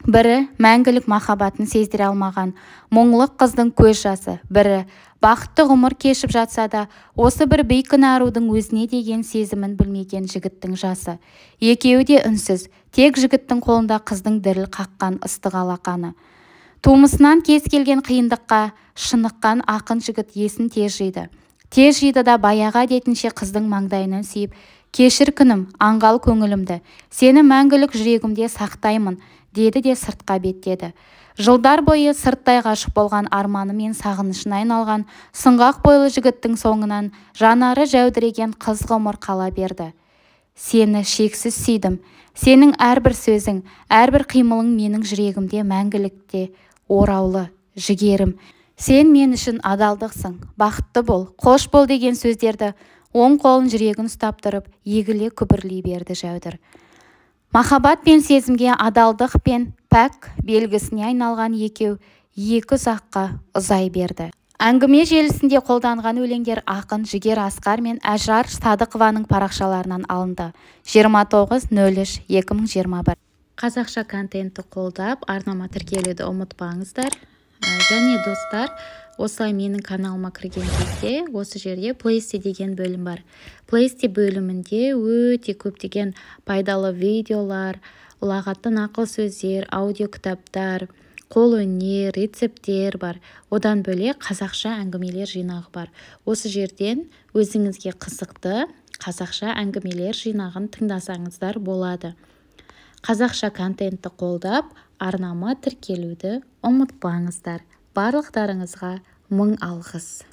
A: Бірі мәңгілік махаббатын сездіре алмаған мұңлық қыздың көз жасы. Бірі бақытты ғұмыр кешіп жатса да осы бір бейкүнә арудың өзіне деген сезімін білмеген жігіттің жасы. Екеуі де үнсіз тек жігіттің қолында қыздың діріл қаққан ыстық алақаны. Тумысынан кез келген қиындыққа шыныққан ақын жігіт есін тез жиды. Тез жиды да баяғы әдетінше қыздың маңдайынан сүйіп кешір күнім аңғал көңілімді сені мәңгілік жүрегімде сақтаймын деді де сыртқа беттеді. Жылдар бойы сырттай ғашық болған арманы мен сағынышына айналған сұңғақ бойлы жігіттің соңынан жанары жәудіреген қыз ғұмыр қала берді. Сені шексіз сүйдім. Сенің әрбір сөзің әрбір қимылың менің жүрегімде мәңгілікте. Ораулы жігерім сен мен үшін адалдықсың. Бақытты бол қош бол деген сөздерді оң қолын жүрегін ұстап тұрып егіле күбірлей берді жәудір. Махаббат пен сезімге адалдық пен пәк белгісіне айналған екеу екі ұзаққа ұзай берді. Әңгіме желісінде қолданған өлеңдер ақын жігер асқар мен әжар садықованың парақшаларынан алынды. 29.03.2021 қазақша контентті қолдап арнама тіркелуді ұмытпаңыздар. Және достар осылай менің каналыма кірген кезде осы жерде плейсте деген бөлім бар. Плейсте бөлімінде өте көптеген пайдалы видеолар ұлағатты нақыл сөздер аудио кітаптар қолөнер рецепттер бар. Одан бөлек қазақша әңгімелер жинағы бар. Осы жерден өзіңізге қызықты қазақша әңгімелер жинағын тыңдасаңыздар болады. Қазақша контентті қолдап арнама тіркелуді ұмытпаңыздар. Барлықтарыңызға мың алғыс.